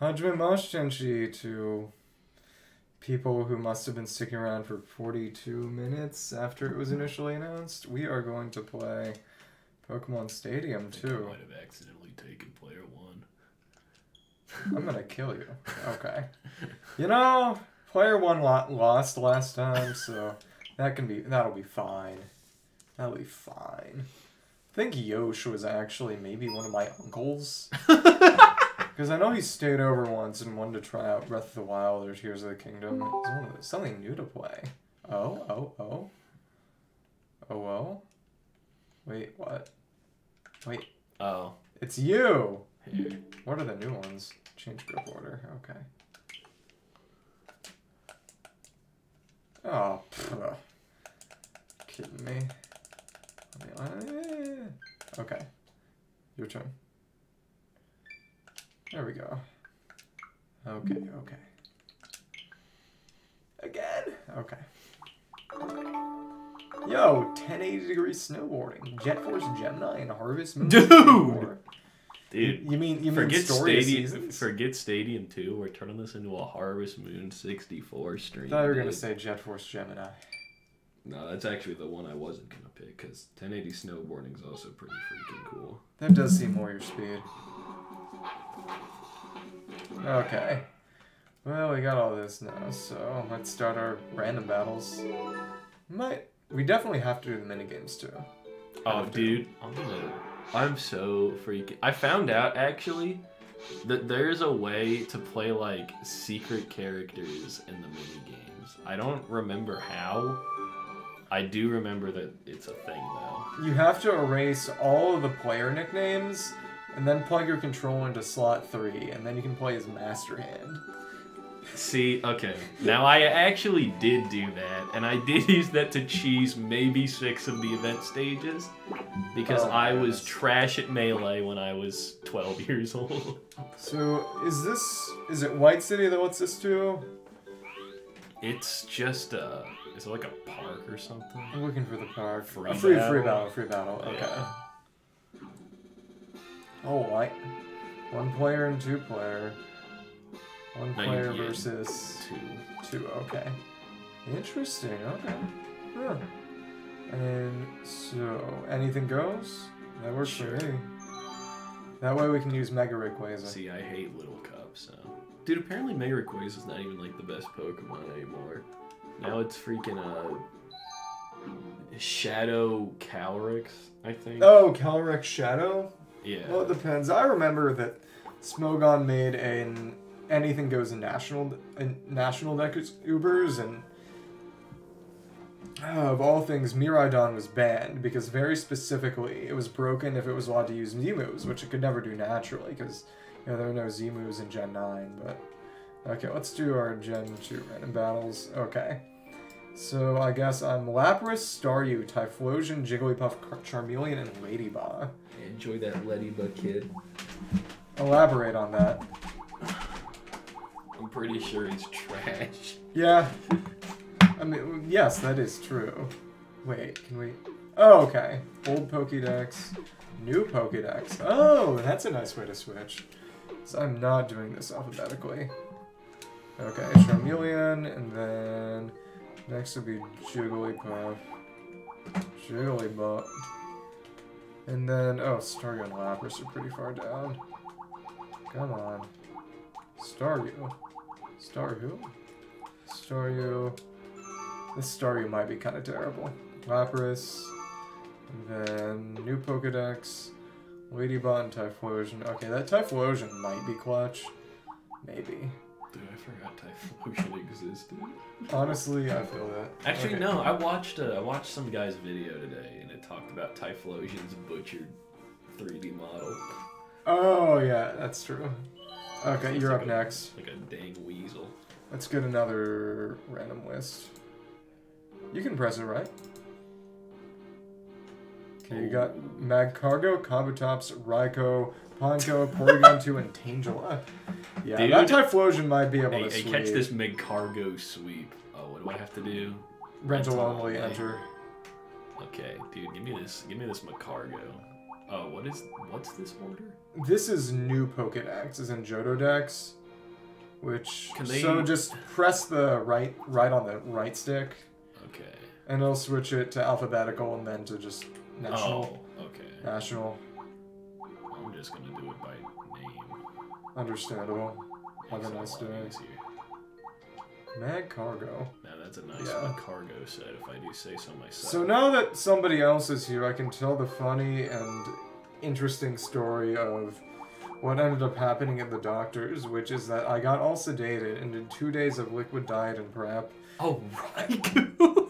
Hajime Mashtenshi to people who must have been sticking around for 42 minutes after it was initially announced. We are going to play Pokemon Stadium I I 2. might have accidentally taken player one. I'm gonna kill you. Okay. You know, player one lo- lost last time, so that can be that'll be fine. That'll be fine. I think Yosh was actually maybe one of my uncles. Because I know he stayed over once and wanted to try out Breath of the Wild or Tears of the Kingdom. It's one of those, something new to play. Oh, oh, oh. Oh, well. Wait, what? Wait, Oh, it's you! here. What are the new ones? Change grip order. Okay. Oh, pff. kidding me? Eh. Okay. Your turn. There we go. Okay, okay. Again? Okay. Yo, 1080 degree snowboarding. Jet Force Gemini and Harvest Moon. Dude! 64. Dude, You mean you mean forget story of Stadium. Forget Stadium two. We're turning this into a Harvest Moon sixty four stream. I thought you were gonna say Jet Force Gemini. No, that's actually the one I wasn't gonna pick because 1080 snowboarding is also pretty freaking cool. That does seem more your speed. Okay. Well, we got all this now, so let's start our random battles. Might we definitely have to do the minigames too. Oh, to. dude, I'm gonna. I'm so freaking. I found out actually that there's a way to play like secret characters in the mini games. I don't remember how. I do remember that it's a thing though. You have to erase all of the player nicknames and then plug your controller into slot three, and then you can play as Master Hand. See, okay. Now I actually did do that, and I did use that to cheese maybe six of the event stages because Oh, I was trash at melee when I was 12 years old. So is this is it White City that lets this do? It's just uh, is it like a park or something? I'm looking for the park. Free A free battle? free battle, free battle. Okay. Yeah. Oh, white. One player and two player. One player versus Two. two. Okay. Interesting. Okay. Huh. And so anything goes. That works Sure. for me. That way we can use Mega Rayquaza. See, I hate Little Cup, so. Dude, apparently Mega Rayquaza is not even like the best Pokemon anymore. Now it's freaking uh, Shadow Calyrex, I think. Oh, Calyrex Shadow. Yeah. Well, it depends. I remember that Smogon made an anything goes in national in national Dex Ubers and uh, of all things, Miraidon was banned because very specifically it was broken if it was allowed to use Z moves, which it could never do naturally because you know there are no Z moves in Gen 9. But okay, let's do our Gen 2 random battles. Okay. So I guess I'm Lapras, Staryu, Typhlosion, Jigglypuff, Char- Charmeleon, and Ladybug. Enjoy that Ladybug kid. Elaborate on that. I'm pretty sure he's trash. Yeah. I mean, yes, that is true. Wait, can we? Oh, okay. Old Pokédex, new Pokédex. Oh, that's a nice way to switch. So I'm not doing this alphabetically. Okay, Charmeleon, and then next would be Jigglypuff, Jigglypuff, and then oh, Staryu and Lapras are pretty far down. Come on, Staryu, Star who? Staryu. This Staryu might be kind of terrible. Lapras. Then new Pokedex. Ladybot and Typhlosion. Okay, that Typhlosion might be clutch. Maybe. Dude, I forgot Typhlosion existed. Honestly, I feel that. Actually, Okay. no. I watched uh, I watched some guy's video today, and it talked about Typhlosion's butchered 3D model. Oh, yeah, that's true. Okay, It's you're like up a- next. Like a dang weasel. Let's get another random list. You can press it, right? Okay, you got Magcargo, Kabutops, Raikou, Pineco, Porygon2, and Tangela. Yeah, Dude. that Typhlosion might be able Hey, to hey, catch this Magcargo sweep. Oh, what do I have to do? Rental only enter. Okay, dude, give me this. Give me this Macargo. Oh, what is? What's this order? This is new Pokedex, is in Johto Dex. which Can they- so just press the right right on the right stick, Okay. and it'll switch it to alphabetical and then to just national. Oh, okay. National, understandable. Have a nice day. Magcargo. Now that's a nice Yeah. cargo set, if I do say so myself. So now that somebody else is here, I can tell the funny and interesting story of what ended up happening at the doctor's, which is that I got all sedated and did two days of liquid diet and prep. oh, Raikou!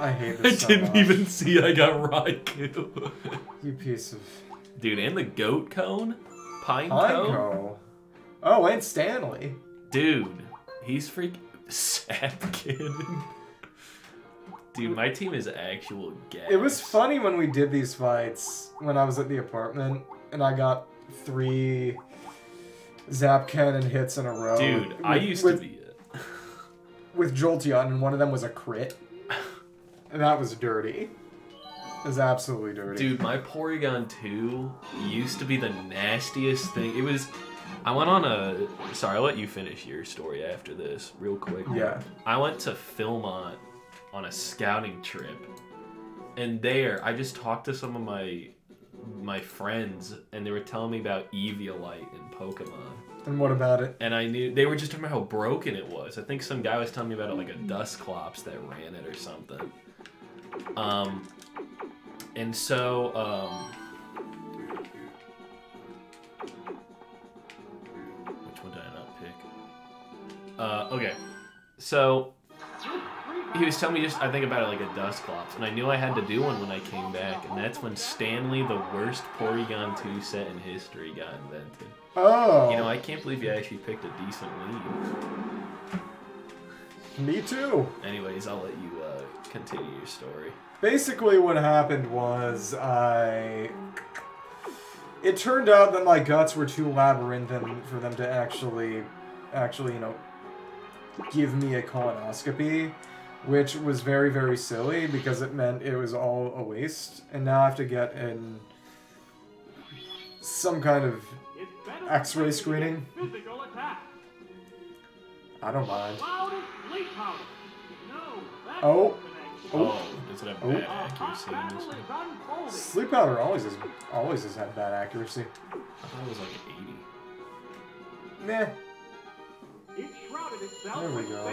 I hate I this so didn't even see I got Raikou. You piece of Dude, and the goat cone? Pine cone? Pineco. Oh, and Stanley. Dude, he's freaking cannon. Dude, my team is actual gas. It was funny when we did these fights when I was at the apartment and I got three Zap Cannon hits in a row. Dude, with- I used with, to be it. with Jolteon, and one of them was a crit. And that was dirty. Was absolutely dirty. Dude, my Porygon 2 used to be the nastiest thing. It was. I went on a. Sorry, I'll let you finish your story after this, real quick. Yeah. I went to Philmont on a scouting trip, and there I just talked to some of my my friends, and they were telling me about Eviolite and Pokemon. And what about it? And I knew they were just talking about how broken it was. I think some guy was telling me about it, like a Dusclops that ran it or something. Um, and so um, which one did I not pick? Uh, okay, so he was telling me just I think about it like a Dusclops, and I knew I had to do one when I came back, and that's when Stanley, the worst Porygon 2 set in history, got invented. Oh. You know, I can't believe you actually picked a decent lead. Me too. Anyways, I'll let you uh, continue your story. Basically, what happened was I. It turned out that my guts were too labyrinthine for them to actually, actually, you know, give me a colonoscopy, which was very, very silly because it meant it was all a waste, and now I have to get in some kind of X-ray screening. I don't mind. Loud as sleep powder. No, that's Oh. The connection. Oh, does it have Oh. bad accuracy in this one? Sleep powder always has always has had bad accuracy. I thought it was like 80. Meh. It shrouded itself There we go.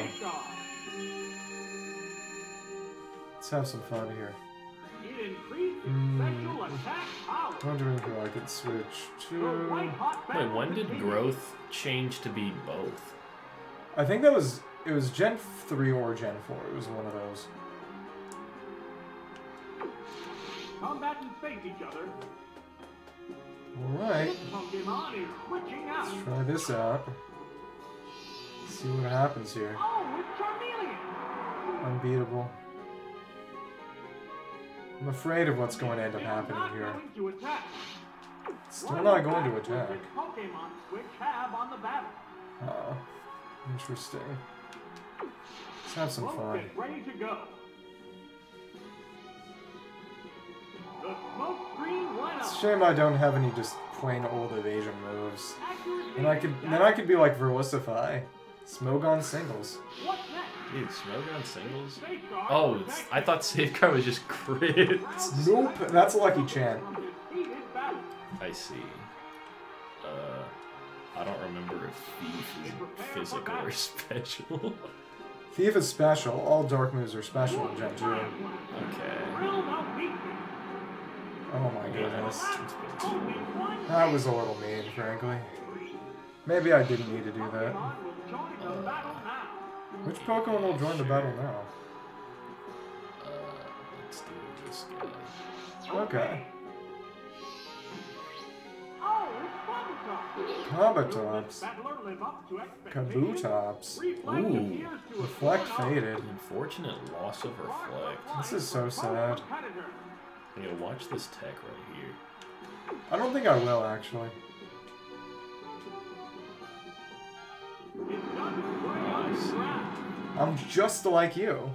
Let's have some fun here. It increased its hmm. special attack power. Wondering who I could switch to. Wait, when did growth change to be both? I think that was it was Gen three or Gen four. It was one of those. Combatants face each other. All right, This Pokemon is switching out. let's try this out. See what happens here. Oh. Unbeatable. I'm afraid of what's going to end up happening here. going to attack. Still not going to attack. this Pokemon switch have on the battle? Oh, interesting. Let's have some fun. ready to go. It's a up. shame I don't have any just plain old evasion moves. Accuracy And I could then I could be like Verlisify. Smogon singles. What's next? Dude, Smogon singles? Oh, it's, I thought Safeguard was just crits. Nope, that's a lucky chant. from this heated battle. I see. Uh, I don't remember if Thief is physical or special. Thief is special. All dark moves are special in Gen 2. okay. Thrill the beat. Oh my goodness. Only That was a little mean, frankly. Maybe I didn't need to do that. Pokemon will join the battle now. Which Pokemon will join the battle now? Uh, let's do this guy. Okay. Oh, it's Kabutops. Kabutops. Battler live up to expectations. Kabutops. Reflect Ooh. Reflect have worn off. faded. Unfortunate loss of Reflect. This is so sad. Competitor. Yeah, watch this tech right here. I don't think I will, actually. It's done right I on the see. ground. I'm just like you.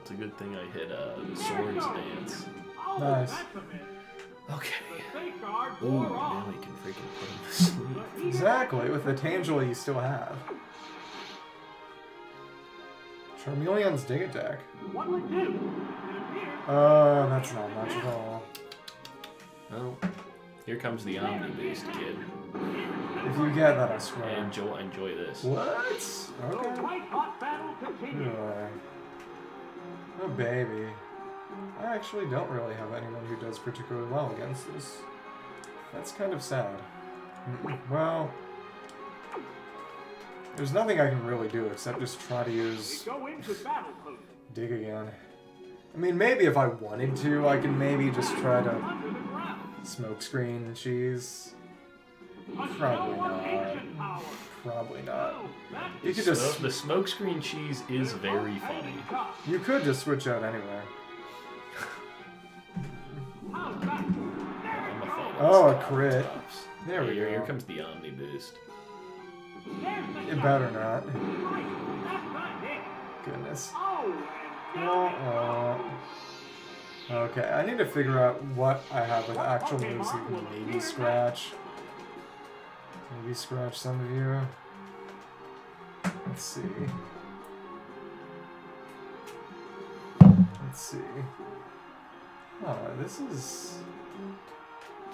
It's a good thing I hit uh, Swords Dance. Oh, Nice. that's a miss. Okay. Ooh, now off. we can freaking put him to sleep. Exactly, with the Tangela you still have. Charmeleon's dig attack. What would do? Uh, that's not much at all. Oh, here comes the Omni Boost kid. If you get that, I swear. Enjoy, enjoy this. What? the Okay. white hot battle continues. Oh, baby. I actually don't really have anyone who does particularly well against this. That's kind of sad. Mm, Well, there's nothing I can really do except just try to use go into battle pose. dig again. I mean, maybe if I wanted to, I can maybe just try to Under the ground. smoke screen cheese. Probably not. Probably not. That You could just the smokescreen cheese is very funny. you could just switch out anyway. How's that? I'm a fan of Oh, a crit. There we go. Here comes the Omni Boost. It better not. Right, that's not it. Goodness. Oh. Okay, I need to figure out what I have with actual moves can maybe scratch. Maybe scratch some of you. Let's see. Let's see. Oh, this is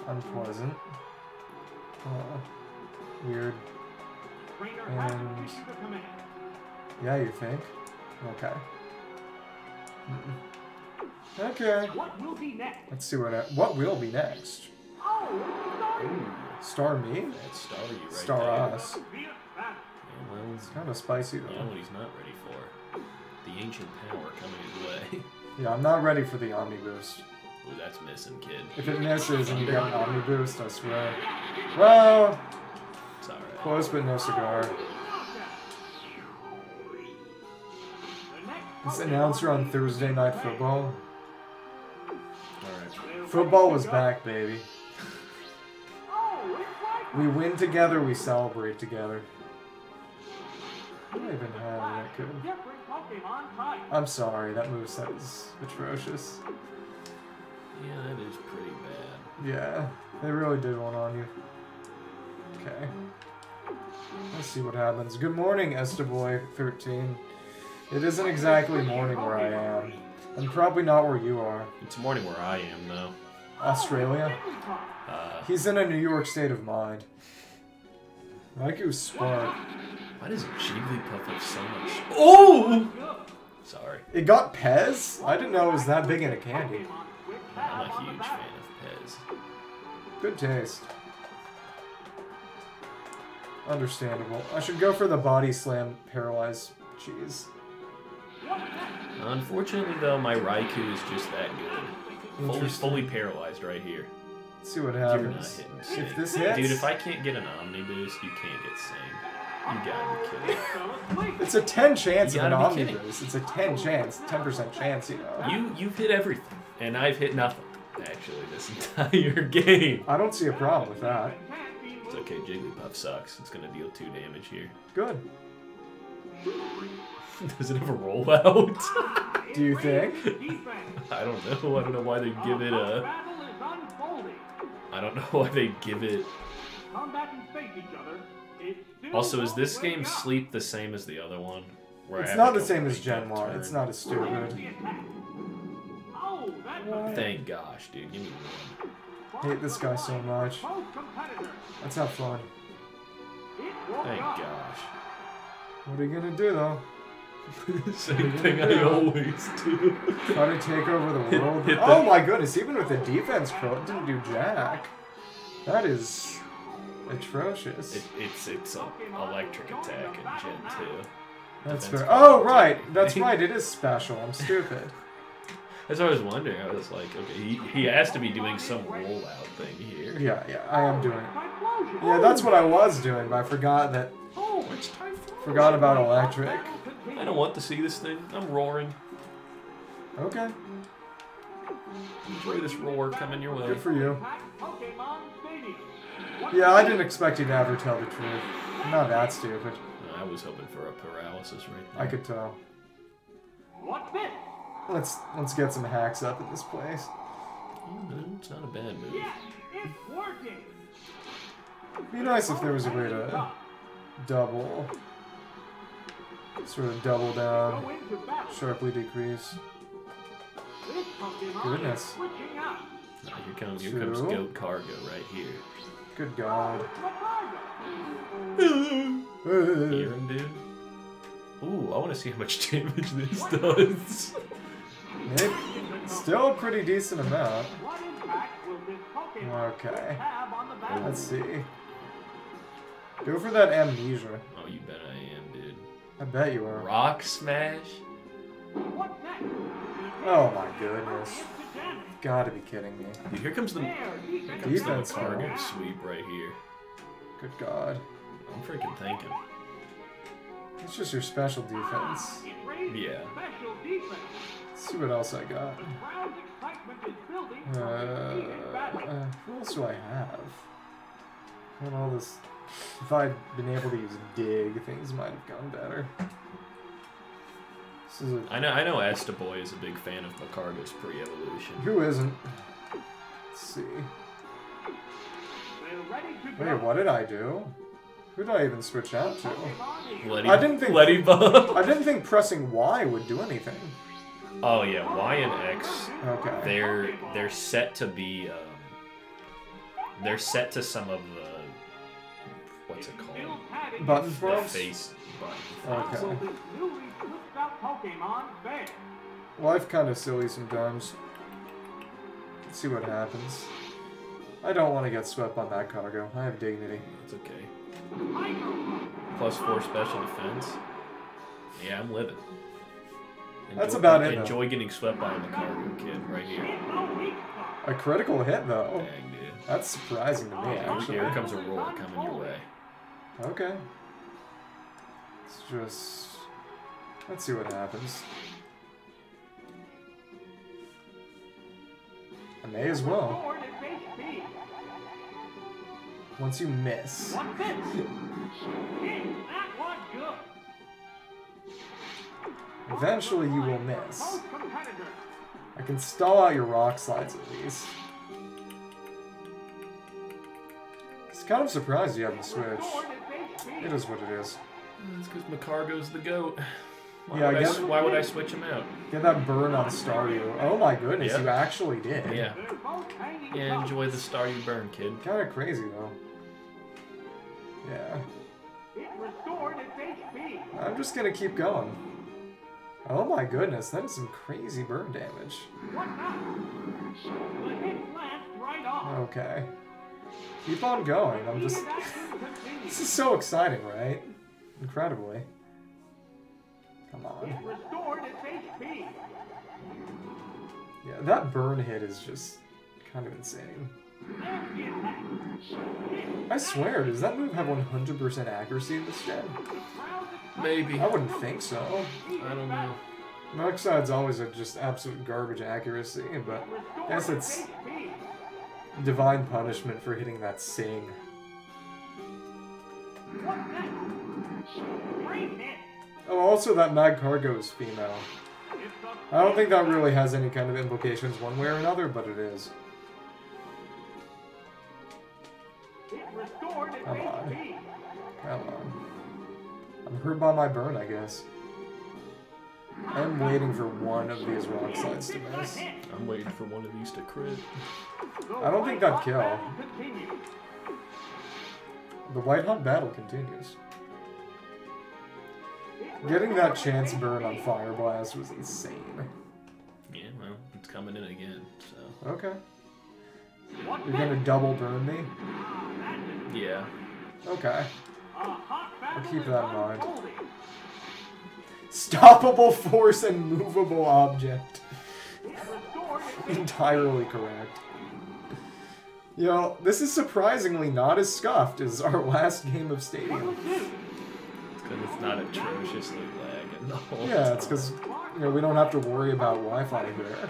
unpleasant. Uh, weird. Trainer has And- issued the command. Yeah, you think? Okay. Mm-mm. Okay. What will be next? Let's see what what will be next. Oh, Ooh, Star me? that's Star you right Star there. us. sorry. Be it that. Yeah, well, It's kind of spicy though. you know what he's not ready for. The ancient power coming his way. Yeah, I'm not ready for the Omni Boost. Ooh, that's missing, kid. If it misses and you get an Omni Boost, I swear. Well, It's alright. Close but no cigar. This announcer on Thursday Night Football. Alright. Football was back, baby. We win together, we celebrate together. I don't even have that good. different Pokemon type. I'm sorry, that moveset is atrocious. Yeah, that is pretty bad. Yeah, they really did one on you. Okay. Let's see what happens. Good morning, Estaboy13. It isn't exactly morning where I am. And probably not where you are. It's morning where I am, though. Australia? Uh, He's in a New York state of mind. Raikou Spark. why does Jigglypuff have so much? Oh! Sorry. It got Pez? I didn't know it was that big in a candy. I'm a huge fan of Pez. Good taste. Understandable. I should go for the body slam paralyzed cheese. Unfortunately, though, my Raikou is just that good. Fully, fully paralyzed right here. Let's see what You're not happens. If this hits, Dude, if I can't get an Omni Boost, you can't get Sing. You gotta be kidding. it's a 10 chance of an gotta be Omni Boost. It's a 10 chance, 10% chance, you know. You you've hit everything, and I've hit nothing. Actually, this entire game. I don't see a problem with that. It's okay. Jigglypuff sucks. It's gonna deal two damage here. Good. Does it have a rollout? Do you think? I don't know. I don't know why they give it a. Battle is unfolding. I don't know why they give it. Combatants face each other. It's still Also, is this game sleep the same as the other one? Where It's not the same as right Gen 1. It's not as stupid. the attack. Oh, that's a Thank gosh, dude. Give me one. Hate this guy so much. Both competitors. Let's have fun. Thank gosh. What are you gonna do though? Same thing I always do. Try to take over the Hit- world? hit the- oh my goodness, even with the defense pro, it didn't do jack. That is atrocious. It, it's it's an electric attack in Gen 2. That's defense fair. Oh, right. That's right. It is special. I'm stupid. That's what I was wondering. I was like, okay, he, he has to be doing some rollout thing here. Yeah, yeah, I am doing it. Yeah, that's what I was doing, but I forgot that. Oh, it's Typhlosion. Forgot about electric. I don't want to see this thing. I'm roaring. Okay, Enjoy this roar coming your way. good for you. Attack Pokemon Stadium. What Yeah, I didn't expect you to ever tell the truth. I'm not that stupid. I was hoping for a paralysis right there. I could tell. What's this? Let's let's get some hacks up in this place. Mm, It's not a bad move. Yes, it's working. It'd Be nice if there was a way to double, sort of double down, Go into battle. sharply decrease. Goodness. is switching out. Now, here comes here comes Goat Cargo right here. Good God. Hear him, dude? Ooh, I want to see how much damage this does. Maybe, still a pretty decent amount. What impact will this Pokemon Okay. have on the battle? Let's see. Go for that amnesia. Oh, you bet I am, dude. I bet you are. Rock Smash? Oh my goodness. Damage. Gotta be kidding me. Dude, here comes the, here defense. comes the Defense, Cargo sweep right here. Good God. I'm freaking thinking. It's just your special defense. Yeah. special defense. Let's see what else I got. The crowd's excitement is building for Uh, this heated battle. uh, who else do I have? And all this. If I'd been able to use dig, things might have gone better. This is a. I know I know Estaboy is a big fan of Macargo's pre-evolution. Who isn't? Let's see. We're ready to go. Wait, what did I do? Who did I even switch out to? Letty, I didn't think- Letty Bug. I didn't think pressing Y would do anything. Oh yeah, Y and X. Okay. They're they're set to be. Um, they're set to some of the. What's it called? padding Button The prompts? face button. Okay. Will this newly switched out Pokemon fare? Life kind of silly sometimes. Let's see what happens. I don't want to get swept on that cargo. I have dignity. It's okay. Plus Four special defense. Yeah, I'm living. That's about it, though. Enjoy getting swept by a Macargo kid right here. Hit no weak spot. A critical hit, though. Dang, dude. That's surprising to me, actually. Here comes a roar coming your way. Okay. Let's just. Let's see what happens. I may as well. Sword is HP. Once you miss. Eventually you will miss. I can stall out your rock slides at least. It's kind of surprised you haven't switched. Sword is HP. It is what it is. That's because Macargo's the goat. Why, Yeah, I would I, guess- why would I switch him out? Get that burn on Staryu. Oh my goodness, Yeah. you actually did. Yeah. They're both hanging Yeah, enjoy the star you burn, kid. Kind of crazy though. Yeah. It restored its HP. I'm just gonna keep going. Oh my goodness, that is some crazy burn damage. What now? The hit right off. Okay. Keep on going. I'm just. This is so exciting, right? Incredibly. Come on. restored its HP. Yeah, that burn hit is just kind of insane. There's the attack. Hit I swear, does that move have 100% accuracy in this gen? Maybe. I wouldn't think so. I don't know. Darkseid's always a just absolute garbage accuracy, but I guess it's divine punishment for hitting that sing. What's next? Great hit. Oh, also that Magcargo is female. I don't think that really has any kind of implications one way or another, but it is. It restored its Come on. Come on. I'm hurt by my burn, I guess. I'm waiting for one of these rock slides to miss. I'm waiting for one of these to crit. I don't think that'd kill. The white hot battle continues. Getting that chance burn on Fire Blast was insane. Yeah, well, it's coming in again, so. Okay. You're gonna double burn me? Ah. Yeah. Okay. A hot battle keep that in mind. Stoppable force and movable object. It restored its Entirely correct. Yo, this is surprisingly not as scuffed as our last game of What Stadium. It's because it's not atrociously lagging the whole Yeah, it's because you know we don't have to worry about Wi-Fi here.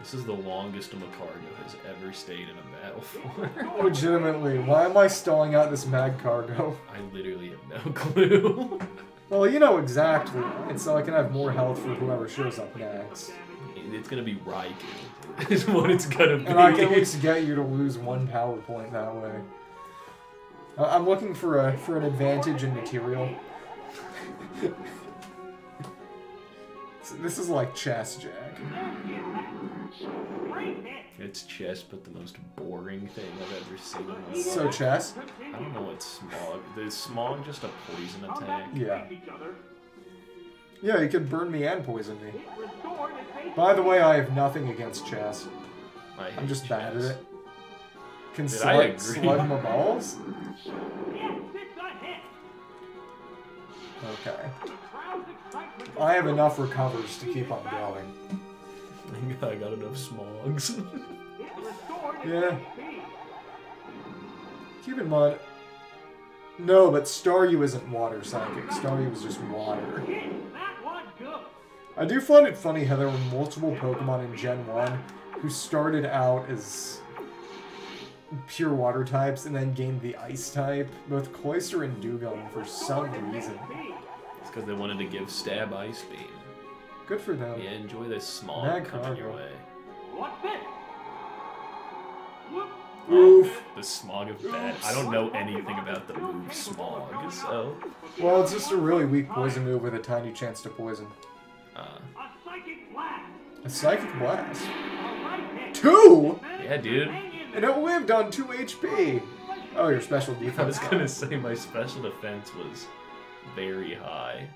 This is the longest a Macargo has ever stayed in a battle for. Legitimately, why am I stalling out this Magcargo? I literally have no clue. Well, you know exactly, right? So I can have more health for whoever shows up next. it's gonna be Raikou. Is what it's gonna be. And I can at least get you to lose one power point that way. I'm looking for a for an advantage in material. So this is like chess, Jack. It's chess, but the most boring thing I've ever seen in my life. So chess. I don't know what smog. Is smog just a poison attack? Yeah. face each other. Yeah, you can burn me and poison me. Hit restored at face By the way, I have nothing against chess. I I'm hate just bad at it. Can Did I slug, agree? slug my balls? Yes, it's a hit. Okay. The crowd's excitement I have enough recovers to keep on going. I got enough smogs. Hit restored at Yeah. HP. Keep in mind. No, but Staryu isn't water psychic. Staryu is just water. Hit. That was good. I do find it funny how there were multiple Pokemon in Gen 1 who started out as pure water types and then gained the ice type. Both Cloyster and Dewgong for some reason. It's because they wanted to give Stab Ice Beam. Good for them. Yeah, enjoy this smog Mad coming your way. What this? Whoop. Oof. The smog of bad. I don't know anything about the move smog, so. Well, it's just a really weak poison move with a tiny chance to poison. Uh, A psychic blast. A Psychic Blast. A right hit. Two? yeah, dude. Hang in And it lived on 2 HP. Oh, your special defense. I defense. was gonna say my special defense was very high.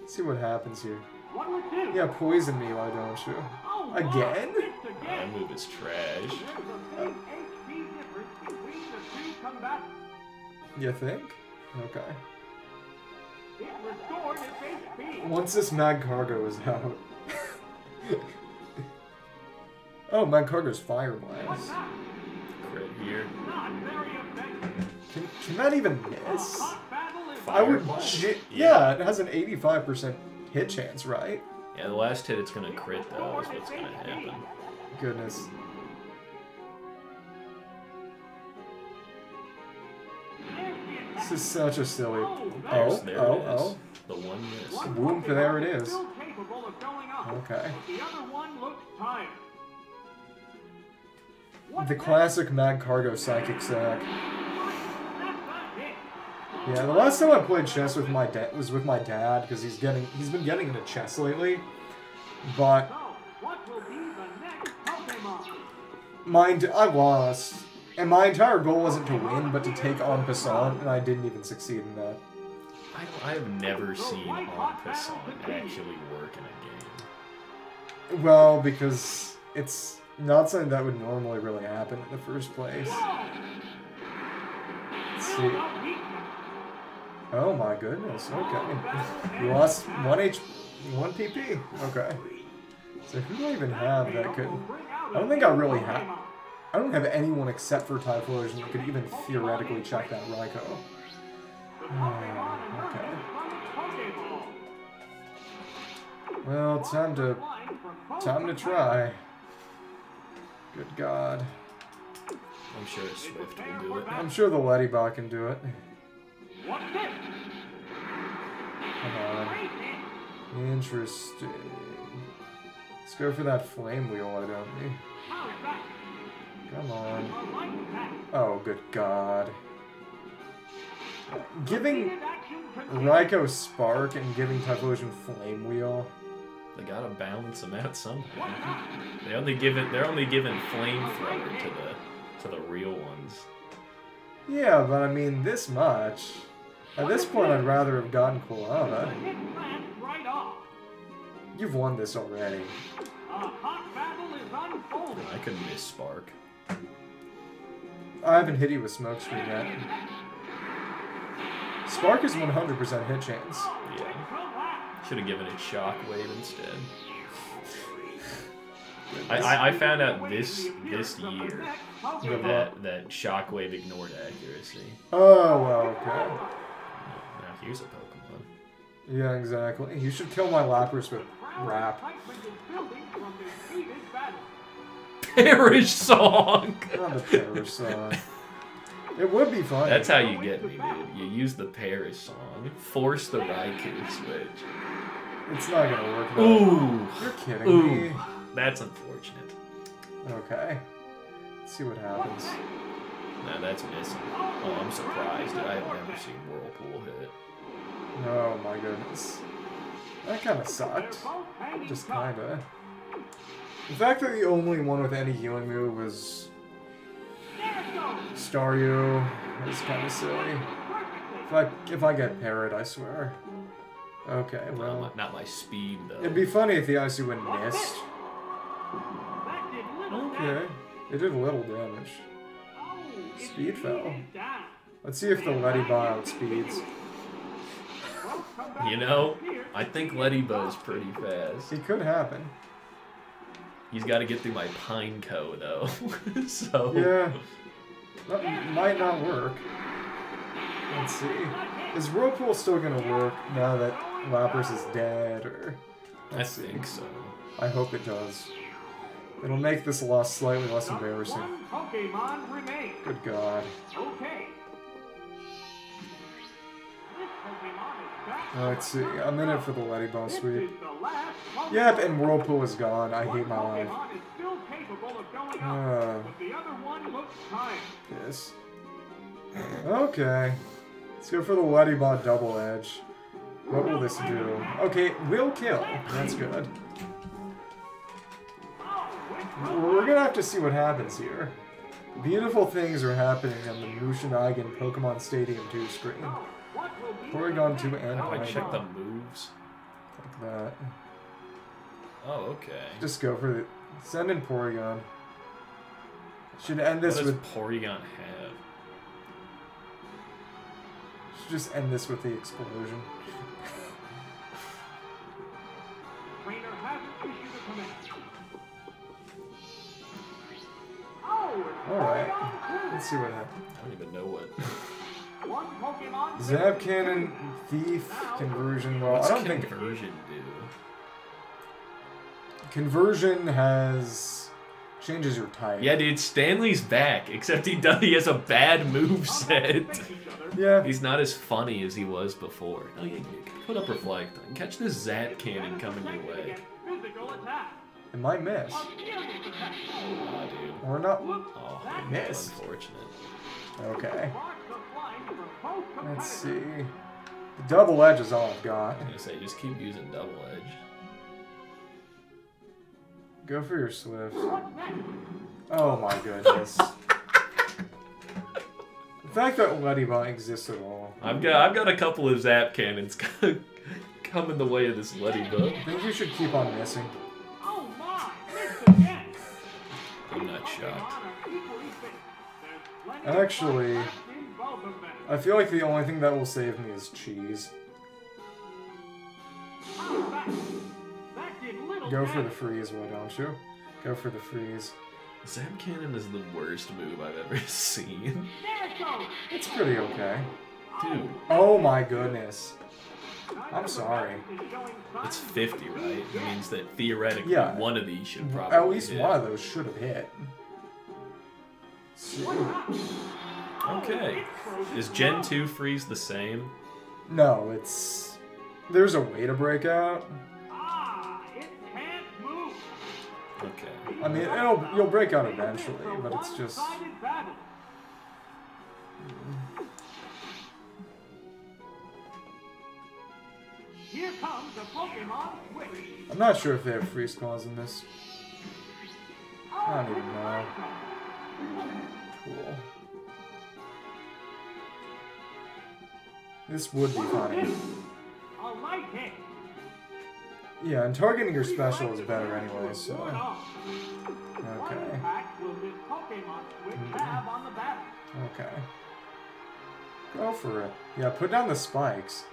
Let's See what happens here. What would do? Yeah, poison me, why don't you? Oh, Again? it's That again. move is trash. There's a big HP difference between the two combatants. You think? Okay. It restored its HP. Once this Magcargo is out. oh, Magcargo's Fire What's Blast. Crit here. Not very. Can, can that even A miss? Hot I would. Fire Yeah. yeah, it has an 85% hit chance, right? Yeah, the last hit it's gonna crit though is what's gonna happen. Goodness. This is such a silly. Oh, oh, There's, Oh, there oh, it is. oh. The one miss. One Whoop, there it Pokemon is. Still capable of going up. Okay. The other one looks tired. The classic Magcargo Psychic Sack. That's a hit. Yeah, the last time I played chess with my dad was with my dad because he's getting he's been getting into chess lately. But So, what will be the next Pokemon? mind I lost, and my entire goal wasn't to win, but to take en passant, and I didn't even succeed in that. I, I have never seen en passant actually work in a game. Well, because it's not something that would normally really happen in the first place. Let's see. Oh my goodness. Okay. You lost one H, one PP. Okay. So who do I even have that could? I don't think I really have. I don't have anyone except for Typhlosion that could even theoretically check that Raikou. Hmm, okay. Well, time to time to try. Good God. I'm sure Swift will do it. I'm sure the Ladybot can do it. What's this? Come on. Interesting. Let's go for that flame wheel, why don't we? Come on. A light attack. Oh, good God. Giving Repeated action Spark and giving Typhlosion Flame Wheel. They gotta balance them out somehow. They only give it. They're only giving flamethrower to the to the real ones. Yeah, but I mean, this much. At this point, I'd rather have gotten Quilava. right off. You've won this already. A hot battle is unfolding. I could miss Spark. I haven't hit you with Smokescreen yet. Spark is 100% hit chance. Yeah. Should have given it Shockwave instead. I, I, I found out this this year that that Shockwave ignored accuracy. Oh, well, okay. Here's a Pokemon. Yeah, exactly. You should kill my Lapras with Rap. Perish song. Not the Paris song. It would be fun. That's how you get me, dude. You use the Paris song. Force the Raikou switch. It's not gonna work. though. Ooh. You're kidding Ooh. me. That's unfortunate. Okay. Let's see what happens. Now that's missing. Oh, I'm surprised. I have never seen Whirlpool hit. Oh my goodness. That kind of sucked. Just kinda. The fact that the only one with any healing move was Staryu is kind of silly. If I if I get parried, I swear. Okay, Well, well, my, not my speed though. it'd be funny if the Icy Wind missed. Okay, it did a little damage. Speed fell. Let's see if the Letty Bot outspeeds. You know, I think Letty is pretty fast. It could happen. He's got to get through my Pineco though. so Yeah, that might not work. Let's see. Is Whirlpool still gonna work now that Lapras is dead, or? I Let's see. think so. I hope it does. It'll make this loss slightly less embarrassing. One Pokemon remains. Good God. Okay. Uh, Let's see. I'm in it for the Letty Ball sweep. is the last Pokemon. Yep, and Whirlpool is gone. I hate my life. Pokemon is still going Uh, the other one looks tired. yes. Okay. Let's go for the Letty Bot double edge. What will this do? Okay, will kill. That's good. We're gonna have to see what happens here. Beautiful things are happening on the Mushin Aigen Pokemon Stadium 2 screen. What will be Porygon 2 and How do I check the moves? Like that. Oh, okay. Just go for the. Send in Porygon. Should end this What does with. Porygon have? Should just end this with the explosion. Trainer hasn't issued a command. Oh, it's Alright. Let's see what happens. I don't even know what. 2. One Pokemon. Zap Cannon, Thief, Conversion. Well, What's I don't think conversion do? Conversion has. changes your type. Yeah, dude, Stanley's back, except he does he has a bad move set. Yeah. He's not as funny as he was before. Oh yeah, you put up reflect and catch this Zap cannon coming your way. It might miss. Furious oh, dude. Or not. Oh, Miss. unfortunate. Okay. Sparks are flying from both Let's see. The double edge is all I've got. I was gonna say, just keep using double edge. Go for your Swift. Oh my goodness. the fact that Lettybot exists at all. I've got I've got a couple of Zap cannons come in the way of this Letty I think you should keep on missing. Oh my! I'm not shocked. Actually, fight left in both of them. I feel like the only thing that will save me is cheese. That- that did little Go for the freeze, why don't you? Go for the freeze. Zap cannon is the worst move I've ever seen. There it goes. It's pretty okay. Dude, Oh my goodness. I'm sorry. them is showing it's 50, right? It means that theoretically Yeah. one of these should probably At least hit. one of those should have hit. Okay. Is Gen 2 freeze the same? No, it's. There's a way to break out. Ah, it can't move. Okay. I mean, it'll you'll break out eventually, but it's just. Here comes the Pokemon I'm not sure if they have freeze claws in this. I don't even know. Cool. This would be funny. A light hit. Yeah, and targeting your special is better anyway, so. One off. What Okay. impact will this Pokemon Switch Mhm. have on the battle? Okay. Go for it. Yeah, put down the spikes.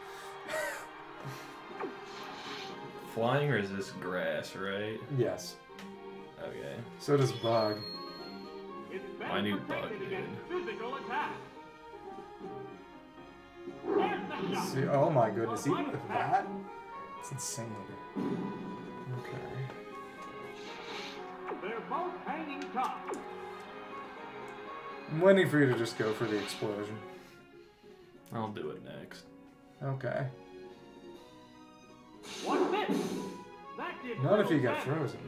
Flying resists grass, right? Yes. Okay. So does bug. It's better I knew protected Bug against physical attack. There's the shot. See, oh my goodness, even with that, it's insane. Okay. They're both hanging tough. I'm waiting for you to just go for the explosion. I'll do it next. Okay. What's this? That did Not if you get damage. frozen.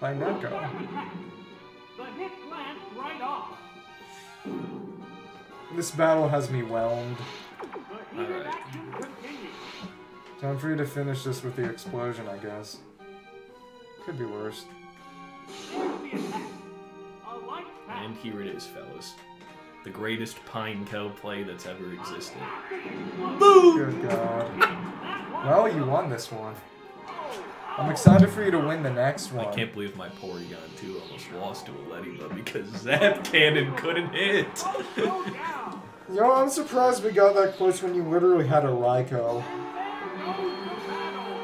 By Neko. The hit glanced right off. This battle has me whelmed. The heated Alright. Time for you to finish this with the explosion, I guess. Could be worse. There's the attack. A light pass. And here it is, fellas. The greatest Pineco play that's ever existed. Good god. Well, you won this one. I'm excited for you to win the next one. I can't believe my Porygon 2 almost lost to a Ladybug because Zap Cannon couldn't hit. Yo, I'm surprised we got that close when you literally had a Raikou. Goes the battle.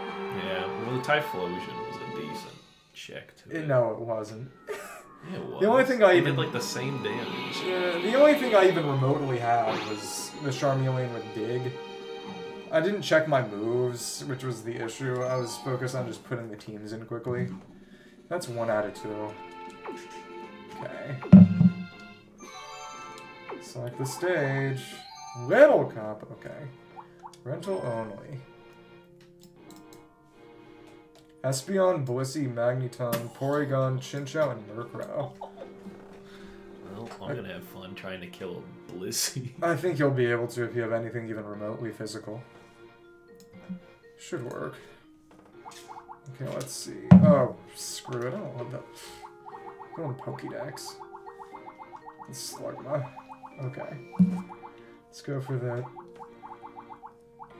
yeah, well, the Typhlosion was a decent check to Eh, it. No, it wasn't. Yeah, it was. The only thing I even- did like the same damage. Yeah, the only thing I even remotely had was the Charmeleon with Dig. I didn't check my moves, which was the issue. I was focused on just putting the teams in quickly. That's one out of two. Okay. Select the stage. Little Cup, okay. Rental only. Espeon, Blissey, Magneton, Porygon, Chinchou, and Murkrow. Well, I'm gonna have fun trying to kill Blissey. I think you'll be able to if you have anything even remotely physical. Should work. Okay, let's see. Oh, screw it. I don't want that. I don't want Pokédex. Slugma. Okay. Let's go for the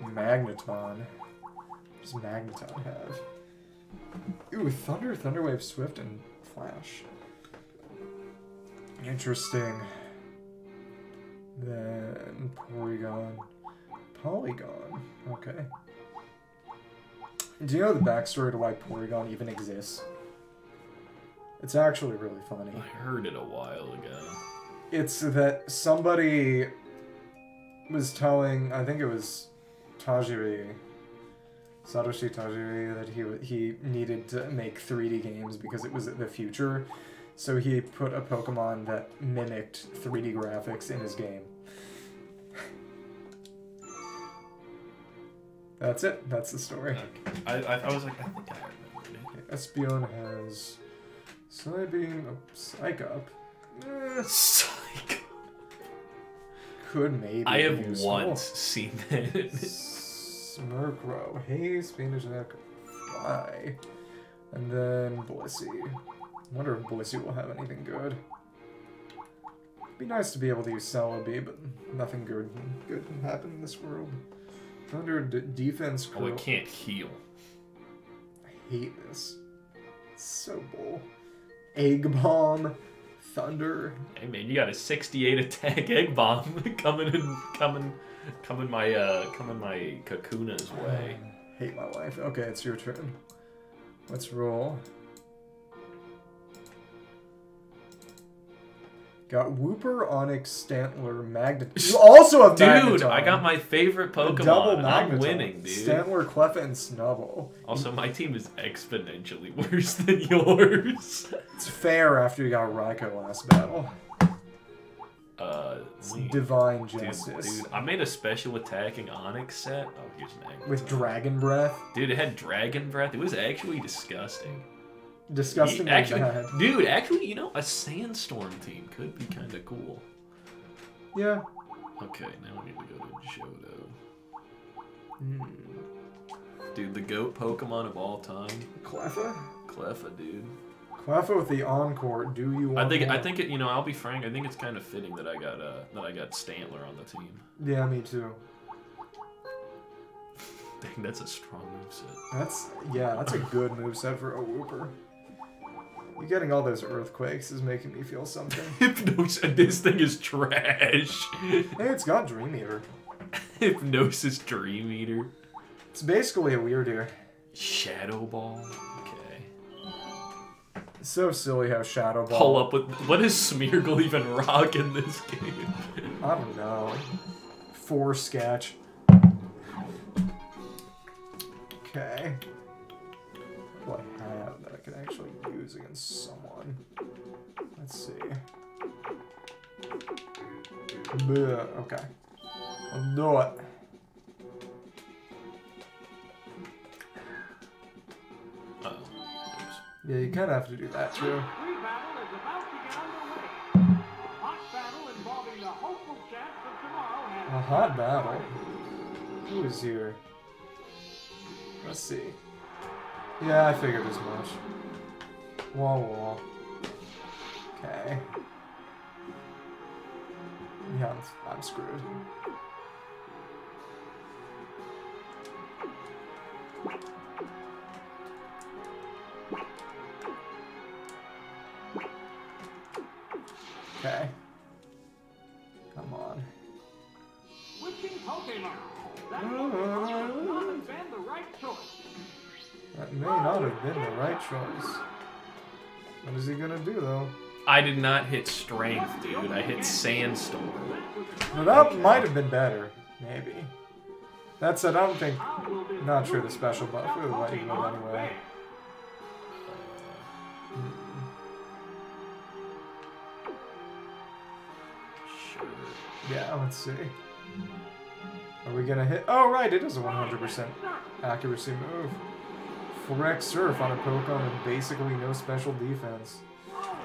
Magneton. What does Magneton have? Ooh, Thunder, Thunderwave, Swift, and Flash. Interesting. Then Porygon. Polygon. Okay. Do you know the backstory to why Porygon even exists? It's actually really funny. I heard it a while ago. It's that somebody was telling, I think it was Tajiri, Satoshi Tajiri, that he he needed to make 3D games because it was the future. So he put a Pokemon that mimicked 3D graphics in his game. That's it. That's the story. Okay. I, I, I was like, I think I remembered it. Espeon has Psybeam, oh, Psych-Up. Eh, Psych. could maybe I have once seen that. Smirkrow, Haze, Spanish Neck, Fly, and then Blissey. wonder if Blissey will have anything good. It'd Be nice to be able to use Celebi, but nothing good good can happen in this world. Thunder defense. oh, it can't heal. I hate this. It's so bull. Egg bomb, thunder. Hey man, you got a 68 attack egg bomb coming in, coming, coming my, uh, coming my Kakuna's way. Hate my life. Okay, it's your turn. Let's roll. Got Wooper, Onix, Stantler, Magnet. You also have Dude, Magneton. I got my favorite A double Pokemon. I'm winning, dude. Stantler, Cleffa, and Snubbull. Also, my team is exponentially worse than yours. It's fair after you got Raikou last battle. Uh, wait. divine Dude, justice. dude, I made a special attacking Onix set. Oh, here's Magneton. With Dragon Breath. Dude, it had Dragon Breath. It was actually disgusting. Disgustingly actually, bad. dude, actually, you know, a Sandstorm team could be kind of cool. Yeah. Okay, now we need to go to Johto. Hmm. Dude, the GOAT Pokemon of all time. Cleffa? Cleffa, dude. Cleffa with the Encore. Do you want I think I think it, you know, I'll be frank, I think it's kind of fitting that I got uh that I got Stantler on the team. Yeah, me too. Dang, that's a strong moveset. That's yeah, that's a good moveset for a Wooper. You getting all those earthquakes is making me feel something. Hypnosis, this thing is trash. hey, it's got Dream Eater. Hypnosis Dream Eater. It's basically a weird weirdo. Shadow Ball. Okay. It's so silly how Shadow Ball. Pull up with what does Smeargle even rock in this game? I don't know. Four sketch. Okay. What do I have that I can actually use against someone? Let's see. Bleh, okay. I'll do it. Uh-oh. Yeah, you kind of have to do that too. Free battle is about to get underway. A hot battle involving the hopeful champs of tomorrow has A hot battle. Who is here? Let's see. Yeah, I figured as much. Wall wall. Okay. Yeah, I'm, I'm screwed. Okay. Come on. switching Pokemon. May not have been the right choice. What is he gonna do though? I did not hit strength, dude. I hit sandstorm. Well, that might have been better, maybe. That said, I don't think. How will this Not sure the special buff would let you Pokemon anyway. Sure. Yeah, let's see. Are we gonna hit? Oh, right, it is a 100% accuracy move. Correct surf on a Pokemon with basically no special defense.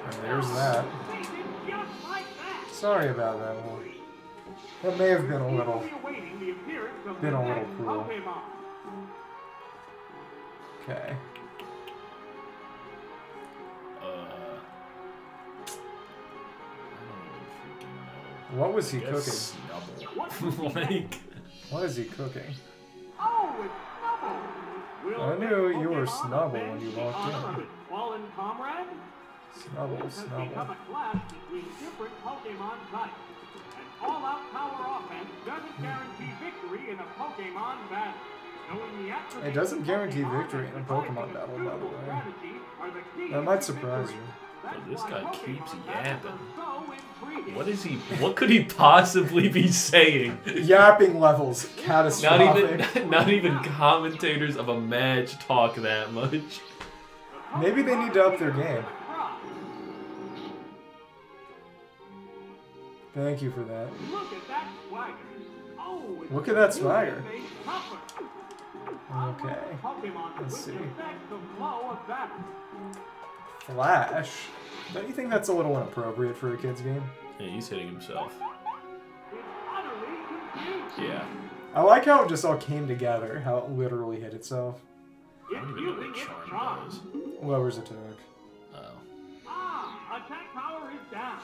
And there's that. They did just like that. Sorry about that one. That may have been a little. Eagerly awaiting the appearance of been a little next cruel. Okay. Uh, I don't freaking know. What was he I guess cooking? Snubbull. like, What is he cooking? Oh, it's Snubbull. I knew you were Snubbull when you walked in. of its fallen comrade? Snubbull, snubbull. a clash between different Pokemon types. An all-out power offense doesn't guarantee victory in a Pokemon battle. Knowing the attributes It doesn't guarantee victory in a Pokemon battle, by the way. strategy are the keys That might surprise you. That's But this guy keeps yapping. are so intriguing. what is he? What could he possibly be saying? Yapping levels. Not Catastrophic. even, not even commentators of a match talk that much. Maybe they need to up their game. Thank you for that. Look at that swagger. Oh, it's Look at that really swagger. made tougher. Okay. Let's see. Flash. Don't you think that's a little inappropriate for a kid's game? Yeah, he's hitting himself. It's utterly confused. Yeah. I like how it just all came together, how it literally hit itself. I It's don't even know what charm charm. does. Lowers attack. Oh. Ah, attack power is down.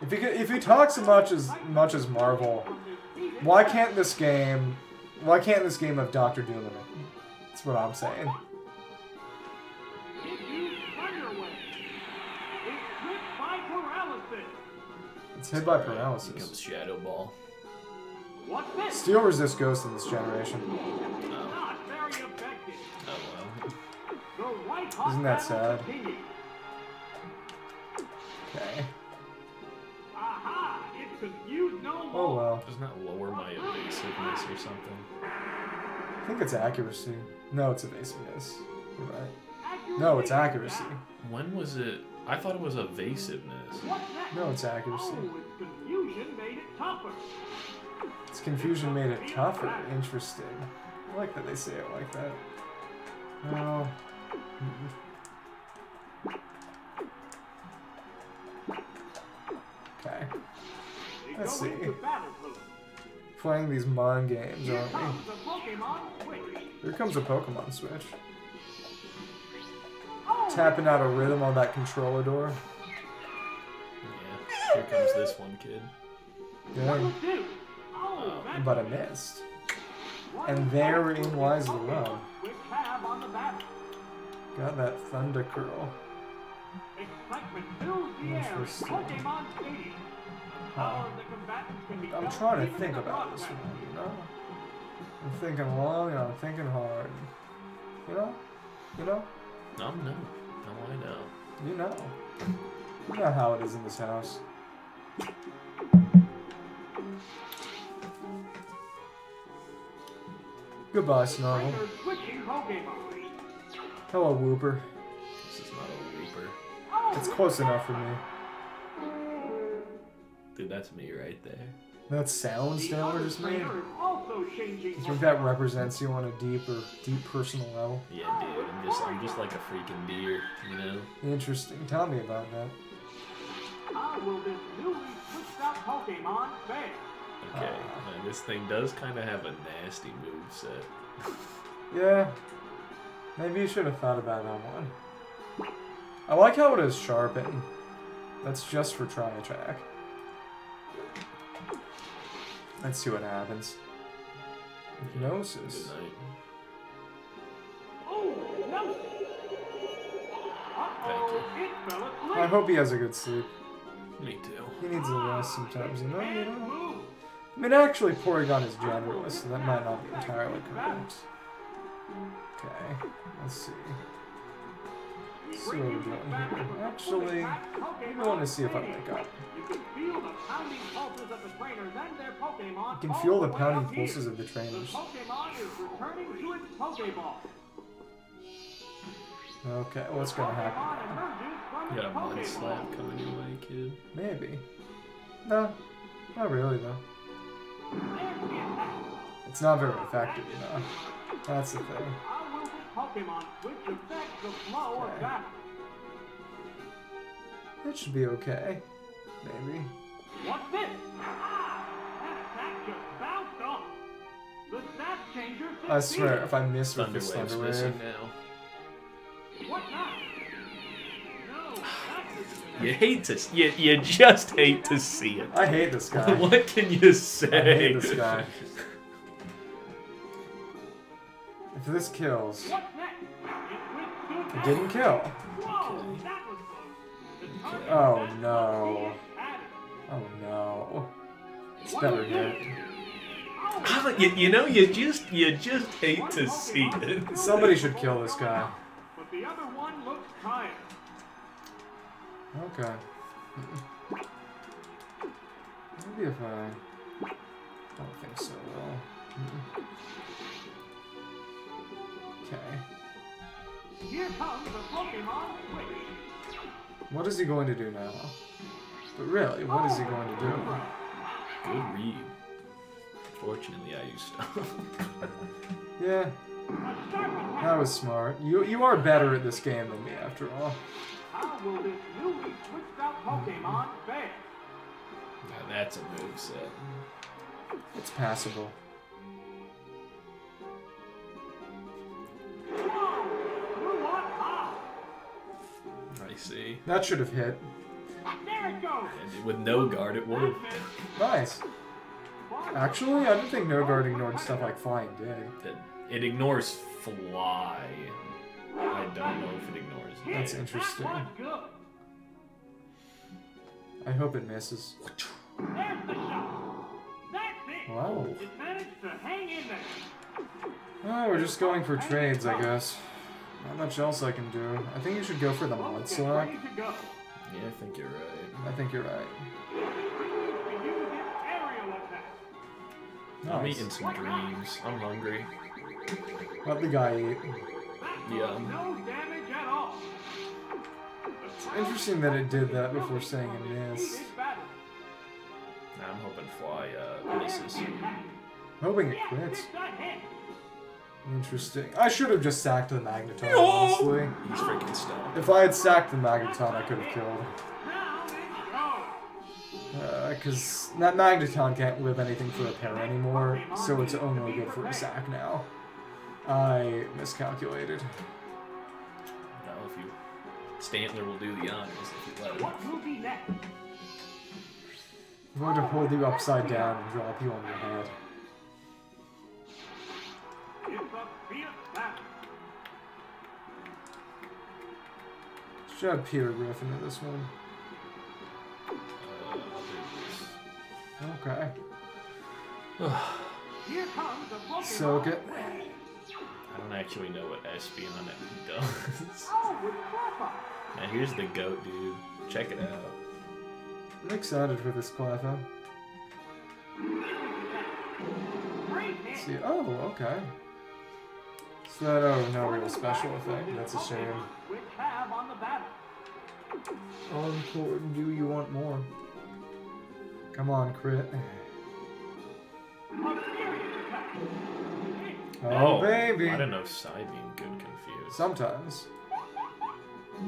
If you if you talk so much as much as Marvel, why can't this game why can't this game have Doctor Doom in it? That's what I'm saying. It's hit by Alright, paralysis. Becomes Shadow Ball. What's this? Steel resist ghost in this generation. Oh. Not very effective. Oh well. The white hot Isn't that sad? Okay. Aha! It's confused no oh, more. Oh well. Doesn't that lower my evasiveness or something? I think it's accuracy. No, it's evasiveness. You're right. No, it's accuracy. When was it? I thought it was evasiveness. No, it's accuracy. Oh, its confusion made it tougher. Its confusion made it tougher. Interesting. I like that they say it like that. No. Mm-mm. Okay. Let's see. into battle mode. Playing these mind games, aren't we? comes the Pokemon Switch. Here comes a Pokemon Switch. Oh, Tapping out a rhythm on that controller door. Yeah. Here comes this one kid. Yeah. do? Oh, But I missed. And is therein lies the Pokemon rub. Switch have on the battle? Got that Thunder Curl. Excitement fills the Interesting. Pokemon Stadium. Power of the combatants can be I'm trying to think about this one, you know? I'm thinking long and I'm thinking hard. You know? You know? No, no. No, I know. You know. You know how it is in this house. Goodbye, Snuggle. Trainer switching Pokemon. Hello, Wooper. This is not a. Oh, It's close enough for me. Dude, that's me right there. That sound The Stellar other just made. trainer also changing You think that represents you on a deeper, deep personal level? Yeah, dude. I'm just I'm just like a freaking deer, you know. Interesting. Tell me about that. How will this newly switched out Pokemon fare? Okay. Uh. uh, this thing does kind of have a nasty move set. Yeah. Maybe you should have thought about that one. I like how it is sharpen. That's just for tri attack. Let's see what happens. Hypnosis. Good night. Oh, no! Uh-oh, it fell asleep. I hope he has a good sleep. Me too. He needs a rest sometimes, you know? You Can't know? I mean, actually, Porygon is generalist, so that might not be entirely correct. Okay, let's see. So what we're doing here. Actually, I want to see if I wake up. You can feel the pounding pulses of the trainers and their Pokemon. You can feel the pounding pulses of the The trainers. Pokemon is returning to its Pokeball. Okay, what's gonna happen Pokemon now? emerges from You got a Pokeball. slap coming your way, kid. Maybe. No, not really though. There's the attack. It's not very effective, you know. That's the thing. How will this Pokemon switch affect the flow of Okay. battle? It should be okay. Maybe. What's this? Ah, that attack just bounced off. The snap changer I swear, if I miss with Thunder this Wave's Thunder missing Wave, What now. now? No, You hate to, you, you just hate to see it. I hate this guy. what can you say? I hate this guy. If this kills, It went to it didn't kill. Whoa, that was close. The oh, target Oh, no. Oh no. It's What better is hit. this? Oh, you, you know, you just you just hate to see it. Somebody should kill this guy. But the other one looks tired. Okay. Maybe if I... I don't think so, though. Okay. Here comes the Pokemon Switch. What is he going to do now? But really, what is he oh, going to do? Good read. Fortunately, I used stuff. Yeah, A sharp attack. that was smart. You you are better at this game than me, after all. How will this newly switched out Pokemon fare? now that's a move set. It's passable. I see. That should have hit. There it goes. And with no guard, it would have. Nice. Actually, I didn't think no guard ignored stuff like Flying Dig. It ignores fly. I don't know if it ignores. it. That's interesting. That was good. I hope it misses. There's the shot. That's it. Wow. It managed to hang in there. Oh, we're just going for trades, I guess. Not much else I can do. I think you should go for the Mud Focus, Slap. ready to go. Yeah, I think you're right. I think you're right. To use its aerial attack. I'm eating some dreams. I'm hungry. Let the guy eat. Yeah. no damage at all. It's interesting that it did that before saying it missed. Now I'm hoping fly uh, misses. Hoping it quits. It's a hit. Interesting. I should have just sacked the Magneton, No! honestly. He's freaking stuck. If I had sacked the Magneton, I could have killed. Now it goes. Because Uh, that Magneton can't live anything for a pair anymore, so it's only good for a sack now. I miscalculated. Now if you, Stantler will do the honors if you let him. What will be next? I'm going to hold you upside down and drop you on your head. It's a fierce battle. Should have Peter Griffin in this one. Uh, I'll do Okay. this. Here comes the Pokemon. Soak it. I don't actually know what Espeon does. Oh, with now here's the goat, dude. Check it out. I'm excited for this Cleffa. See, oh, okay. So that, oh, no real special effect. That's a shame. Which have on the battle. Encore, do you want more? Come on, crit. A. Oh, baby. I don't know Psybeam could confuse. Sometimes.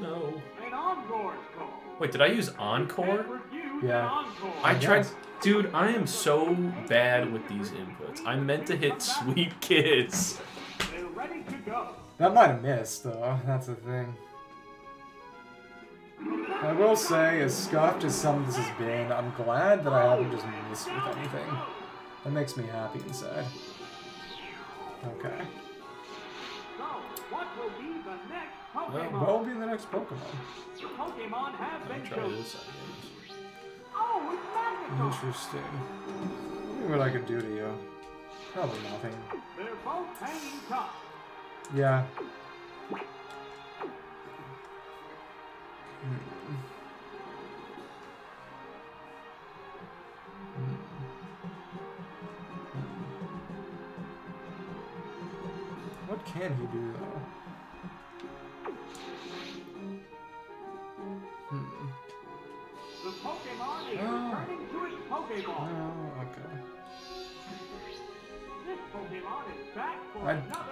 No. An encore call. Wait, did I use Encore? Yeah. I I tried. Dude, I am so bad with these inputs. I meant to hit Sweet Kiss. Ready to go. That might have missed, though. That's the thing. I will say, as scuffed as some of this has been, I'm glad that I haven't just missed with anything. That makes me happy inside. Okay. So, what will be the next Well, Pokemon? what will be the next Pokemon? Pokemon have been try chosen. this, Oh, it's. Interesting. What I could do to you. Probably nothing. They're both hanging tough. Yeah. What can he do though? Hmm. The Pokemon is Oh. returning to its Pokeball. Oh, okay. This Pokemon is back for I- another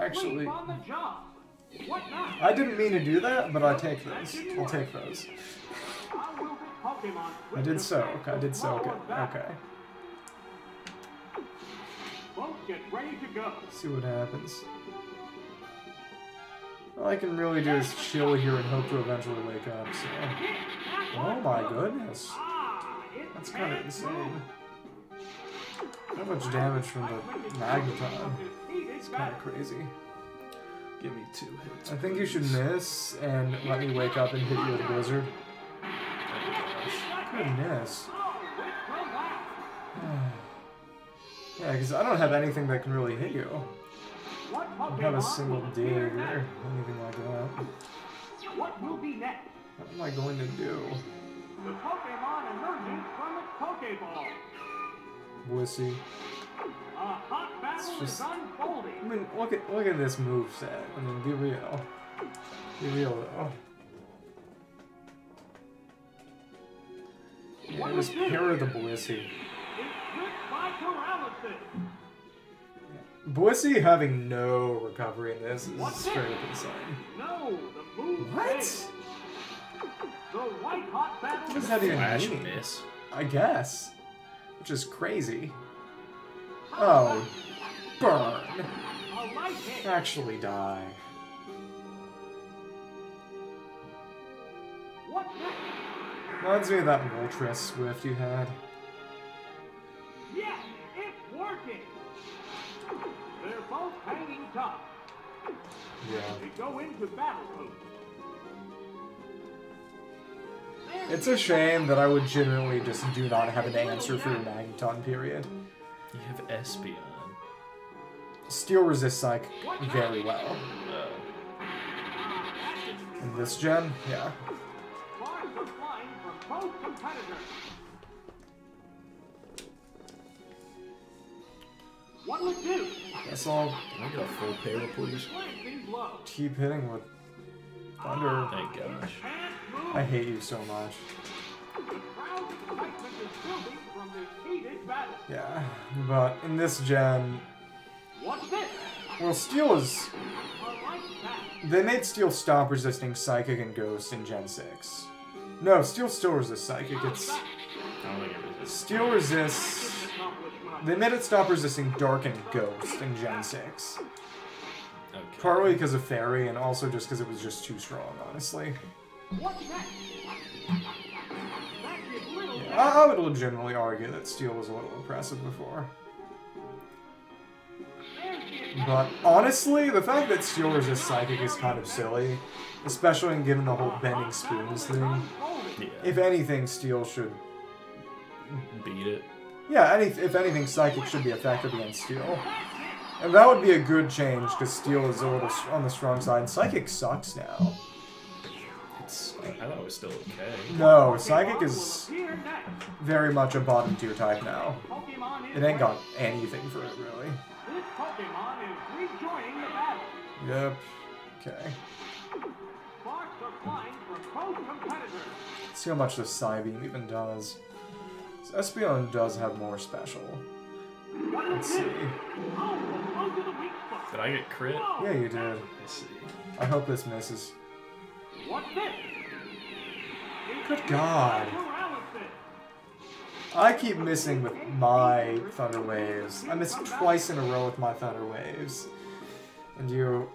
Actually- on the job. What? I didn't mean to do that, but I take those. I'll take those. How will this Pokemon I did so. Okay, I did so flow good. of battle? Okay. Get ready to go. See what happens. All I can really do is chill here and hope to eventually wake up, so. Oh my goodness. That's kind of insane. How much damage from the Magneton? Of this heated It's kind of crazy. Give me two hits. I think you should miss and let me wake up and hit you with a blizzard. Goodness. It's a laugh. Yeah, because I don't have anything that can really hit you. I don't have a single dig or anything like that. What will be next? What am I going to do? The Pokemon emerges from its Pokeball. Wussy. A hot battle just-. I mean, look at look at this move set. I mean, be real. Be real though. Yeah, just parry the Blissey. It's gripped by paralysis. Blissey having no recovery in this is straight up insane. No, the move What? The white hot battle What does is that even mean? miss. I guess. Which is crazy. Oh, burn. a light hit. Actually die. What? Reminds me of that Moltres Swift you had. Yes, it's working. They're both hanging tough. Yeah. They go into battle mode. It's a shame that I legitimately just do not have an answer for your Magneton period. You have Espeon. Steel resist Psych very well. Oh. In this gen, yeah. Sparks are flying from both competitors. What'll it do? Guess I'll Can I get a full pair, please? Keep hitting with Thunder. Thank gosh. I hate you so much. The crowd's excitement is building from this heated battle. Yeah, but in this gen, What's this? well, Steel is. A light attack. They made Steel stop resisting Psychic and Ghost in Gen 6. No, Steel still resists Psychic. It's I don't think it resists. Steel resists. They made it stop resisting Dark and Ghost in Gen 6. Okay. Partly because of Fairy, and also just because it was just too strong, honestly. What's next? That is little Yeah, I, I would legitimately argue that Steel was a little impressive before. There's the attack. But honestly, the fact that Steel resists Psychic is kind of silly, especially given the whole bending spoons thing. Yeah. If anything, Steel should. Beat it. Yeah, any, if anything, Psychic should be effective against Steel. And that would be a good change, because Steel is a little on the strong side. Psychic sucks now. It's. I thought it was still okay. No, Psychic is will appear next. very much a bottom tier type now. It ain't got anything for it, really. This Pokemon is rejoining the battle. Yep. Okay. Sparks are flying from both competitors. See how much the Psybeam even does. So Espeon does have more special. Let's see. The blow to the weak spot. Did I get crit? Yeah, you did. Let's see. I hope this misses. What's this? Good God. I keep missing with my Thunder Waves. I missed twice in a row with my Thunder Waves. And you...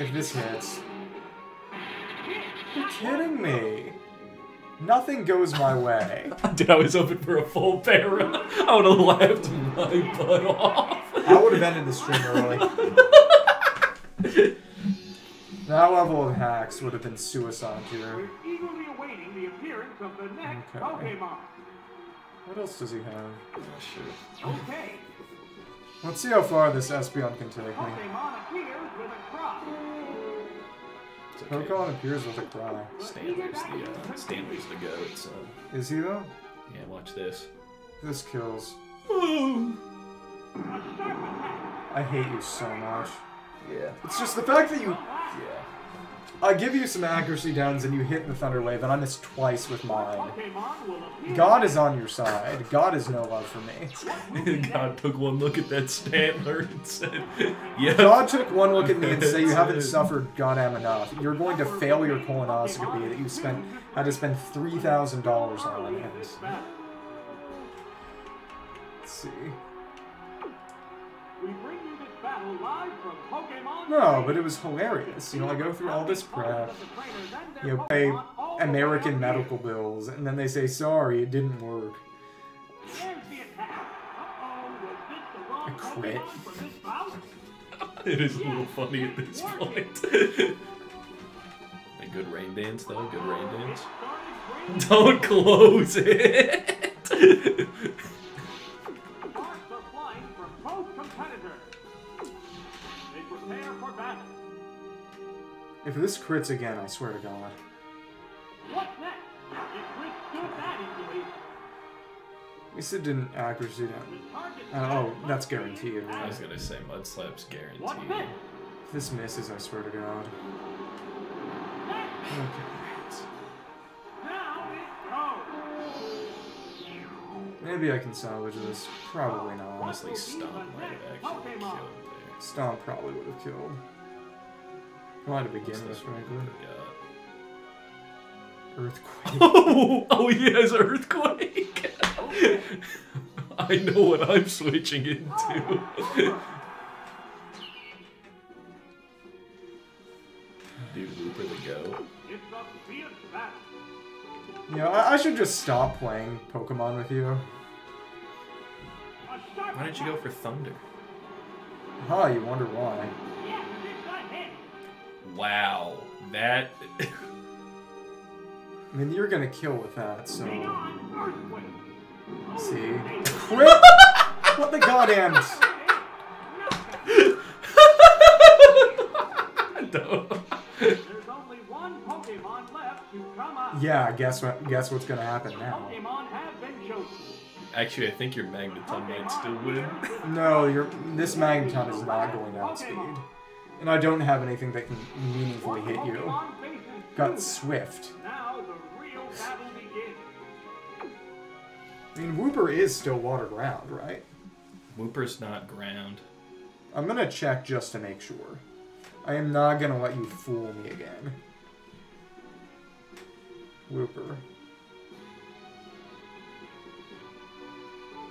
If this hits... You're kidding me! Nothing goes my way. Dude, I was hoping for a full para. I would have laughed my butt off. I would have ended the stream early. That level of hacks would have been suicide here. We're eagerly awaiting the appearance of the next Okay. Pokemon. What else does he have? Oh, shit. Okay, Let's see how far this Espeon can take me. Pokemon appears with a cry. It's okay. Pokemon appears with a cry. Stanley's the, uh, Stanley's the goat, so. Is he though? Yeah, watch this. This kills. A sharp attack. I hate you so much. Yeah. It's just the fact that you... Yeah. I give you some accuracy downs and you hit the Thunder Wave and I miss twice with mine. Pokemon will appear. God is on your side. God is no love for me. God took one look at that Stantler and said, "Yeah." God took one look at me and said, you haven't suffered goddamn enough. You're going to fail your colonoscopy that you spent had to spend $3,000 on. And, let's see. We bring you this battle live from Pokemon. No, but it was hilarious. You know, I go through all this prep, you know, pay American medical bills, and then they say, sorry, it didn't work. There's the attack. Uh-oh, was this the wrong A crit. Pokemon for this bout? It is a little funny at this point. a good rain dance, though. Good rain dance. Don't close it. If this crits again, I swear to God. What's next? If Chris stood that easily, At least it didn't accuracy down. Uh, oh, that's guaranteed. I was gonna say mud slaps What's guaranteed. this? If this misses, I swear to God. Next. Okay. Now it goes. Maybe I can salvage this. Probably not. Honestly, Stomp might have actually killed there. Stomp probably would have killed. Why to begin with, frankly. Earthquake. Oh, oh, he has earthquake. I know what I'm switching into. Dude, Looper the go. It's a fierce battle. You know, I, I should just stop playing Pokemon with you. Why didn't you go for Thunder? Huh, you wonder why. Wow, that. I mean, you're gonna kill with that, so... Hang on, earthquake. See? Oh, Crit? what the goddamn... Don't. There's only one Pokemon left to come out. Yeah, guess what? Guess what's gonna happen now? Pokemon have been chosen. Actually, I think your Magneton might still win. No, your this Magneton is not going outspeed. And I don't have anything that can meaningfully hit you. Got. Swift. Now the real battle begins. I mean, Wooper is still water ground, right? Wooper's not ground. I'm gonna check just to make sure. I am not gonna let you fool me again. Whooper.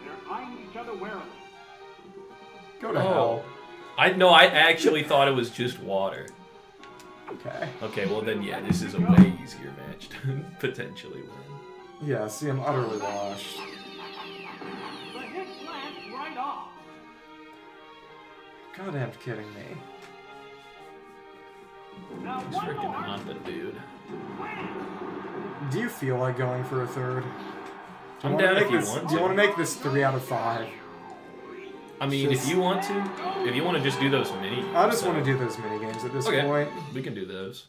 They're eyeing each other warily. Go to Oh. hell. I no, I actually thought it was just water. Okay. Okay, well then, yeah, this is a way easier match to potentially win. Yeah, see, I'm utterly washed. The hit lands right off. Goddamn kidding me. He's freaking. Honda, dude. Do you feel like going for a third? Do I'm down if you this, want Do you want to make this three out of five? I mean, if you want to, if you want to just do those mini. I just want to do those mini games at this Okay. point. We can do those.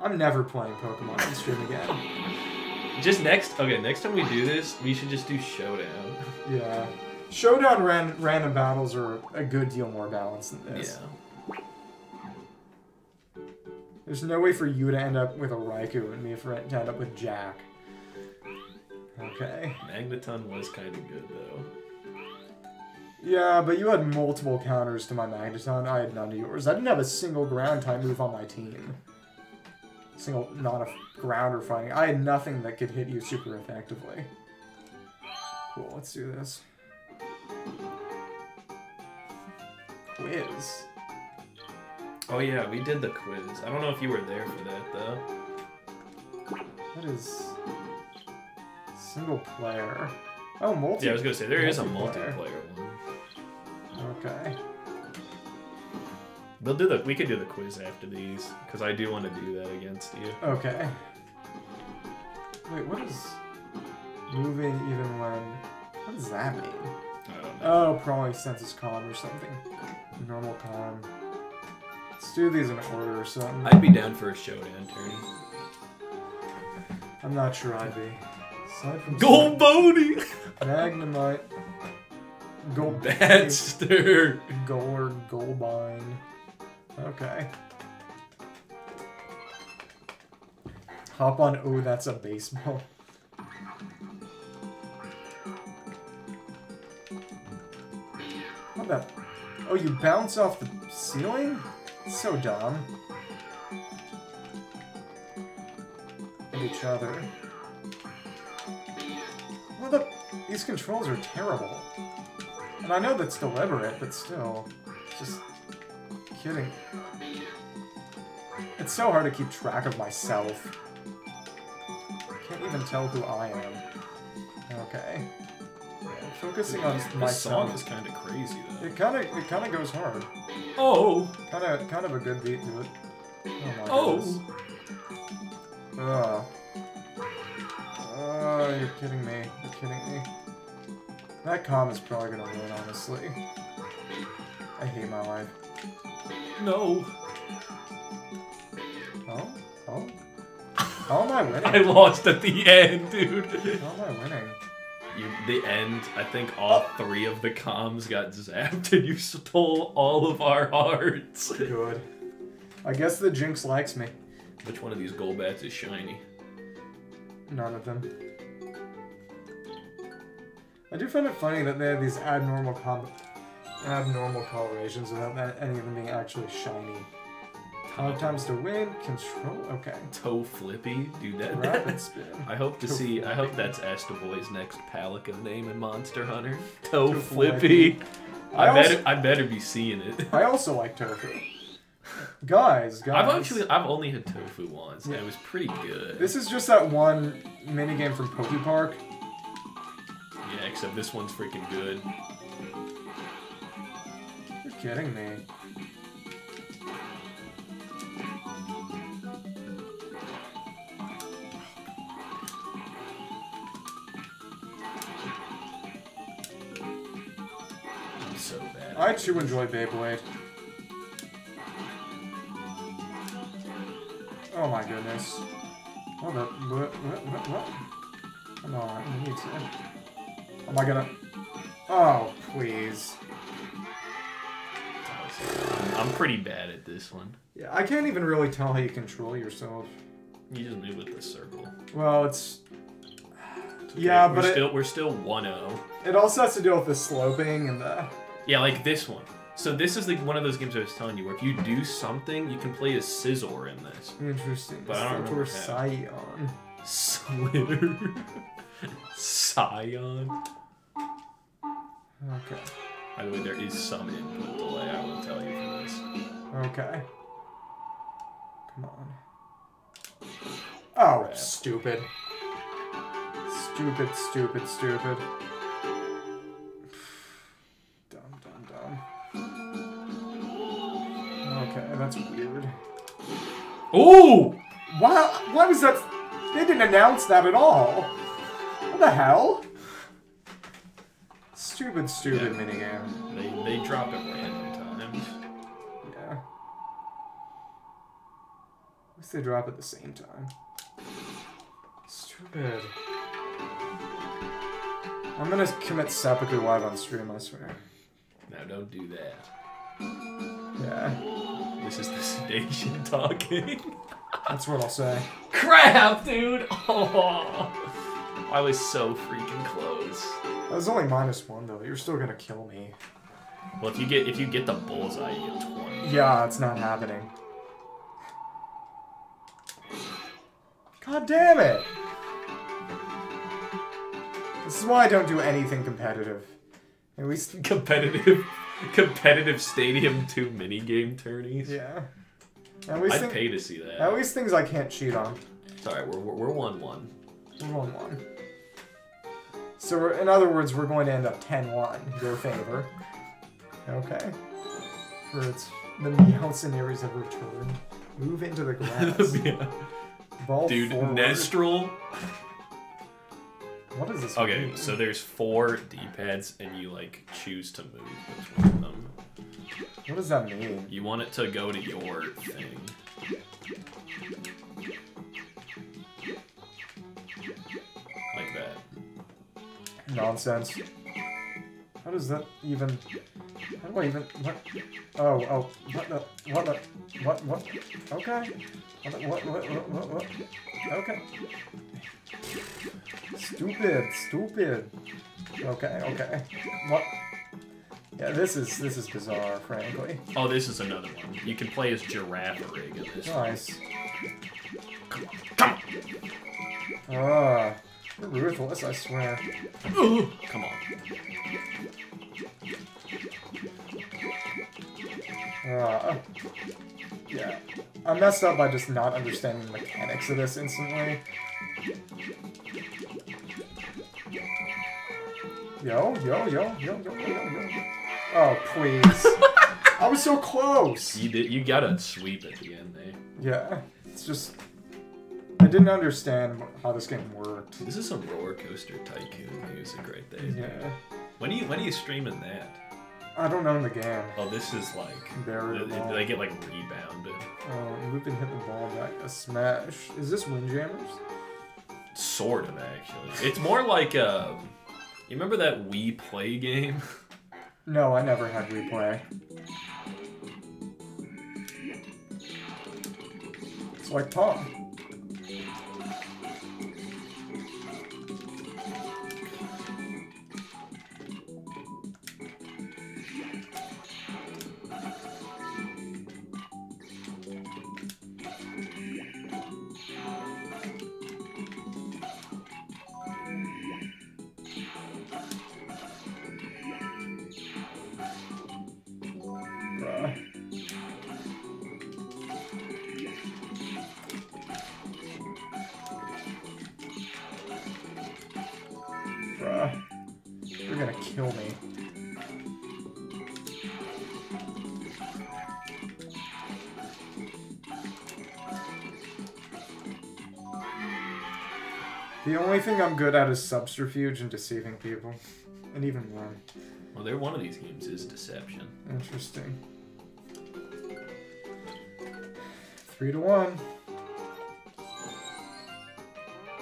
I'm never playing Pokemon on stream again. Just next. Okay, next time we do this, we should just do showdown. Yeah. Showdown ran, random battles are a good deal more balanced than this. Yeah. There's no way for you to end up with a Raikou and me for to end up with Jack. Okay. Magneton was kind of good though. Yeah, but you had multiple counters to my Magneton. I had none of yours. I didn't have a single ground type move on my team. Single, not a grounder fighting. I had nothing that could hit you super effectively. Cool, let's do this. Quiz. Oh yeah, we did the quiz. I don't know if you were there for that though. What is single player? Oh, multi. Yeah, I was gonna say there is a multiplayer. multiplayer one. Okay. We'll do the. We could do the quiz after these because I do want to do that against you. Okay. Wait, what is moving even when? What does that mean? I don't know. Oh, probably census calm or something. Normal calm. Let's do these in order or something. I'd be down for a showdown tourney. I'm not sure I'd be. Aside from Gold Boney! Magnemite. Gold Badster! Gold Goldbine. Okay. Hop on. Oh, that's a baseball. What the? Oh, you bounce off the ceiling? So dumb. At each other. What the? These controls are terrible. And I know that's deliberate, but still. Just kidding. It's so hard to keep track of myself. I can't even tell who I am. Okay. Yeah, focusing on This myself. song is kind of crazy though. It kind of it kind of goes hard. Oh! Kind of kind of a good beat to it. Oh my Oh! Ugh. Oh, you're kidding me. You're kidding me. That com is probably gonna win, honestly. I hate my life. No! Oh? Oh? How am I winning? I lost at the end, dude. How am I winning? You, the end, I think all three of the comms got zapped and you stole all of our hearts. Good. I guess the Jinx likes me. Which one of these Golbats is shiny? None of them. I do find it funny that they have these abnormal com abnormal colorations without that, any of them being actually shiny. Five times to win, control. Okay. Toe Flippy? Dude, that. Rapid spin. I hope to Toe see. I hope Flippy. that's Astaboy's next Palico name in Monster Hunter. Toe Toe Flippy. Flippy. I, I better. also- I better be seeing it. I also like tofu. Guys, guys. I've actually. I've only had tofu once, and it was pretty good. This is just that one minigame from Poke Park. Yeah, except this one's freaking good. You're kidding me. I'm so bad. I too enjoy Beyblade. Oh my goodness. What the? What? What? What? what? Come on, I need to. Am I gonna? Oh, please. I'm pretty bad at this one. Yeah, I can't even really tell how you control yourself. You just move with the circle. Well, it's. Okay, Yeah, we're but it, we're still 1-0. it also has to deal with the sloping and the. Yeah, like this one. So this is like one of those games I was telling you where if you do something, you can play as Scizor in this. Interesting. But I don't how. Scion. Slitter. Scion. Okay. By the way, there is some input delay, I will tell you for this. Okay. Come on. Oh, Crap. stupid. Stupid, stupid, stupid. Dumb, dumb, dumb. Okay, that's weird. Ooh! Why, why was that? They didn't announce that at all. What the hell? Stupid, stupid Yeah. minigame. They, they drop it random times. Yeah. At least they drop at the same time. Stupid. I'm gonna commit seppuku live on stream, I swear. No, don't do that. Yeah, This is the sedation talking. that's what I'll say. Crap, dude! Oh. I was so freaking close. I was only minus one though. You're still gonna kill me. Well, if you get if you get the bullseye, you get 20. Yeah, it's not happening. God damn it! This is why I don't do anything competitive. At least, Competitive, competitive Stadium 2 mini game tourneys. yeah. At least, I'd thing- pay to see that. at least things I can't cheat on. Sorry, we're we're, we're one one. We're one one. So we're, in other words, we're going to end up 10-1, your favor. Okay. For its the Meowcenaries have returned. Move into the grass. Yeah. Ball Dude, forward. Nestrel. What does this Okay, mean? so there's four D-pads, and you like choose to move between them. What does that mean? You want it to go to your thing. Nonsense. How does that even... How do I even... What? Oh, oh. What the... What the... What? What? Okay. What? What? What? What? What? what? Okay. Stupid. Stupid. Okay. Okay. What? Yeah, this is this is bizarre, frankly. Oh, this is another one. You can play as Girafarig in this. Nice. Ah, you're ruthless, I swear. Ooh, Come on. Uh, yeah. I messed up by just not understanding the mechanics of this instantly. Yo, yo, yo, yo, yo, yo, yo. Oh, please. I was so close. You did. You got a sweep at the end, eh? Yeah, it's just... I didn't understand how this game worked. This is some roller coaster tycoon music right there. Yeah. When are you when are you streaming that? I don't know in the game. Oh, this is like they, ball. they get like rebounded. Oh, loop and hit the ball back. A smash. Is this Windjammers? Sort of actually. It's more like um. You remember that Wii Play game? No, I never had Wii replay. It's like Pong. Thing I'm good at is subterfuge and deceiving people. And even one. Well, they're one of these games is deception. Interesting. Three to one.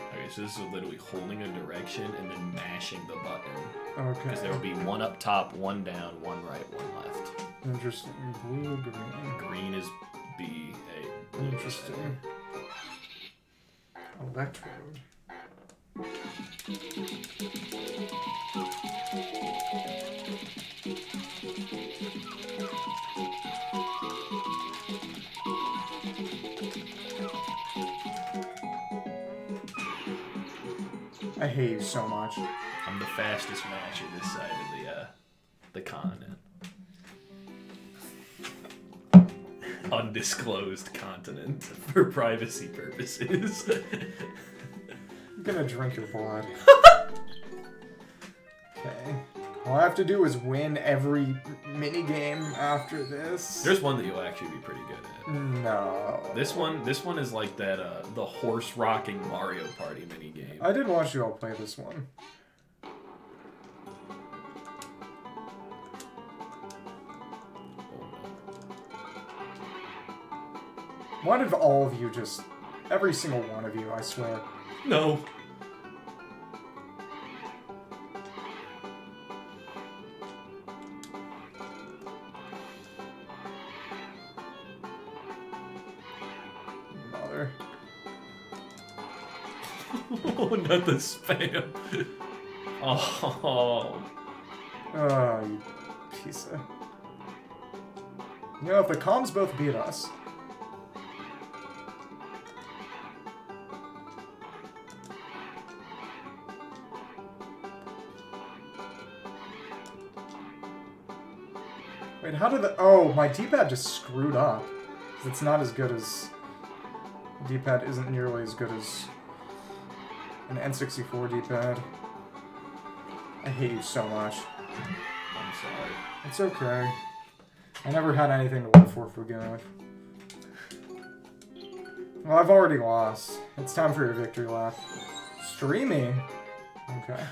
Okay, so this is literally holding a direction and then mashing the button. Okay. Because there will be one up top, one down, one right, one left. Interesting. Blue, green. Green is B, A. Interesting. Electrode. I hate you so much. I'm the fastest matcher this side of the uh, the continent. Undisclosed continent for privacy purposes. I'm gonna drink your blood. okay. All I have to do is win every mini game after this. There's one that you'll actually be pretty good at. no. This one, this one is like that, uh, the horse rocking Mario Party mini game. I did watch you all play this one. Why did all of you just, every single one of you, I swear. No. Mother. Oh, not the spam. Oh. Oh, you piece of. You know, if the comms both beat us. Wait, how did the. Oh, my D pad just screwed up. It's not as good as. D pad isn't nearly as good as an N64 D pad. I hate you so much. I'm sorry. It's okay. I never had anything to live for for good. Well, I've already lost. It's time for your victory lap. Streaming? Okay.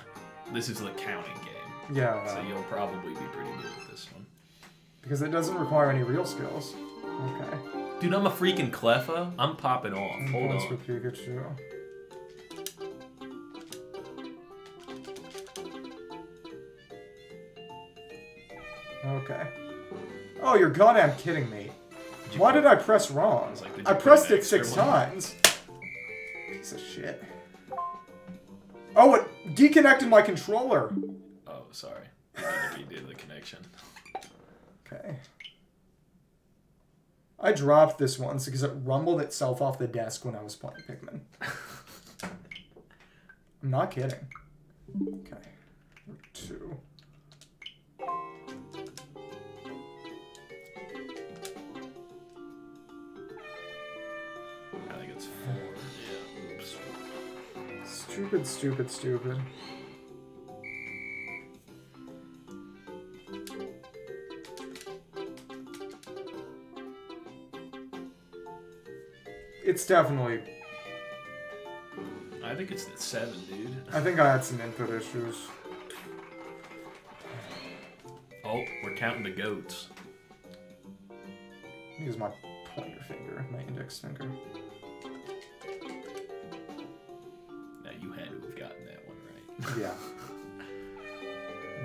This is the counting game, Yeah, so you'll probably be pretty good at this one. Because it doesn't require any real skills. Okay. Dude, I'm a freaking Cleffa. I'm popping off. Hold on. Pikachu. Okay. Oh, you're goddamn kidding me. Did Why did I press wrong? was like, I pressed it six times. Piece of shit. Oh, it deconnected my controller. Oh, sorry. I to redo the connection. Okay. I dropped this once because it rumbled itself off the desk when I was playing Pikmin. I'm not kidding. Okay. Two. I think it's four. Yeah. Oops. Stupid, stupid, stupid. It's definitely. I think it's the seven, dude. I think I had some input issues. Oh, we're counting the goats. Use my pointer finger, my index finger. Now you had to have gotten that one right. Yeah.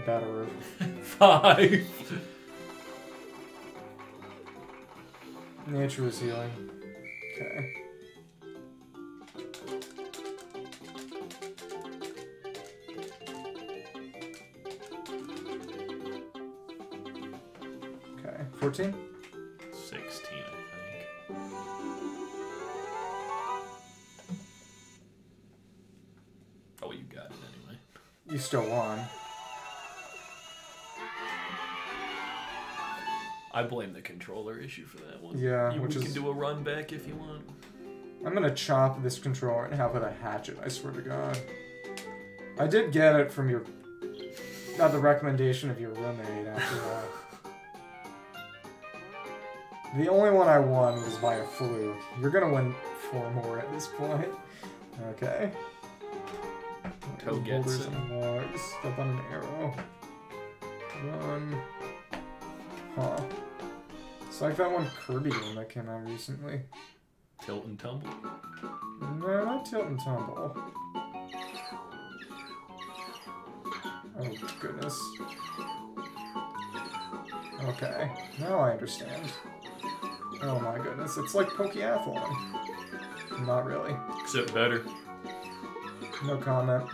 Better. Five. Nature is healing. Okay. 14? Sixteen, I think. Oh, you got it anyway. You still won. I blame the controller issue for that one. Yeah, you, which we is- can do a run back if you want. I'm gonna chop this controller in half with a hatchet, I swear to god. I did get it from your... Got the recommendation of your roommate after that. The only one I won was by a fluke. You're gonna win four more at this point. Okay. Boulders and logs. Step on an arrow. Run. Huh. It's like that one Kirby game that came out recently. Tilt and tumble. No, not tilt and tumble. Oh goodness. Okay, now I understand. Oh my goodness, it's like Pokeathlon. Not really. Except better. No comment.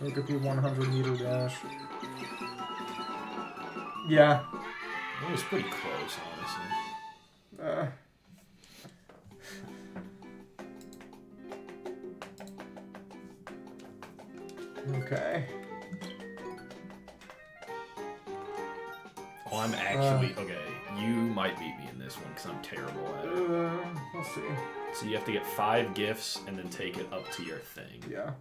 Togepi 100 meter dash. Yeah. That was pretty close, terrible at it. Uh, we'll see. So you have to get five gifts and then take it up to your thing. Yeah.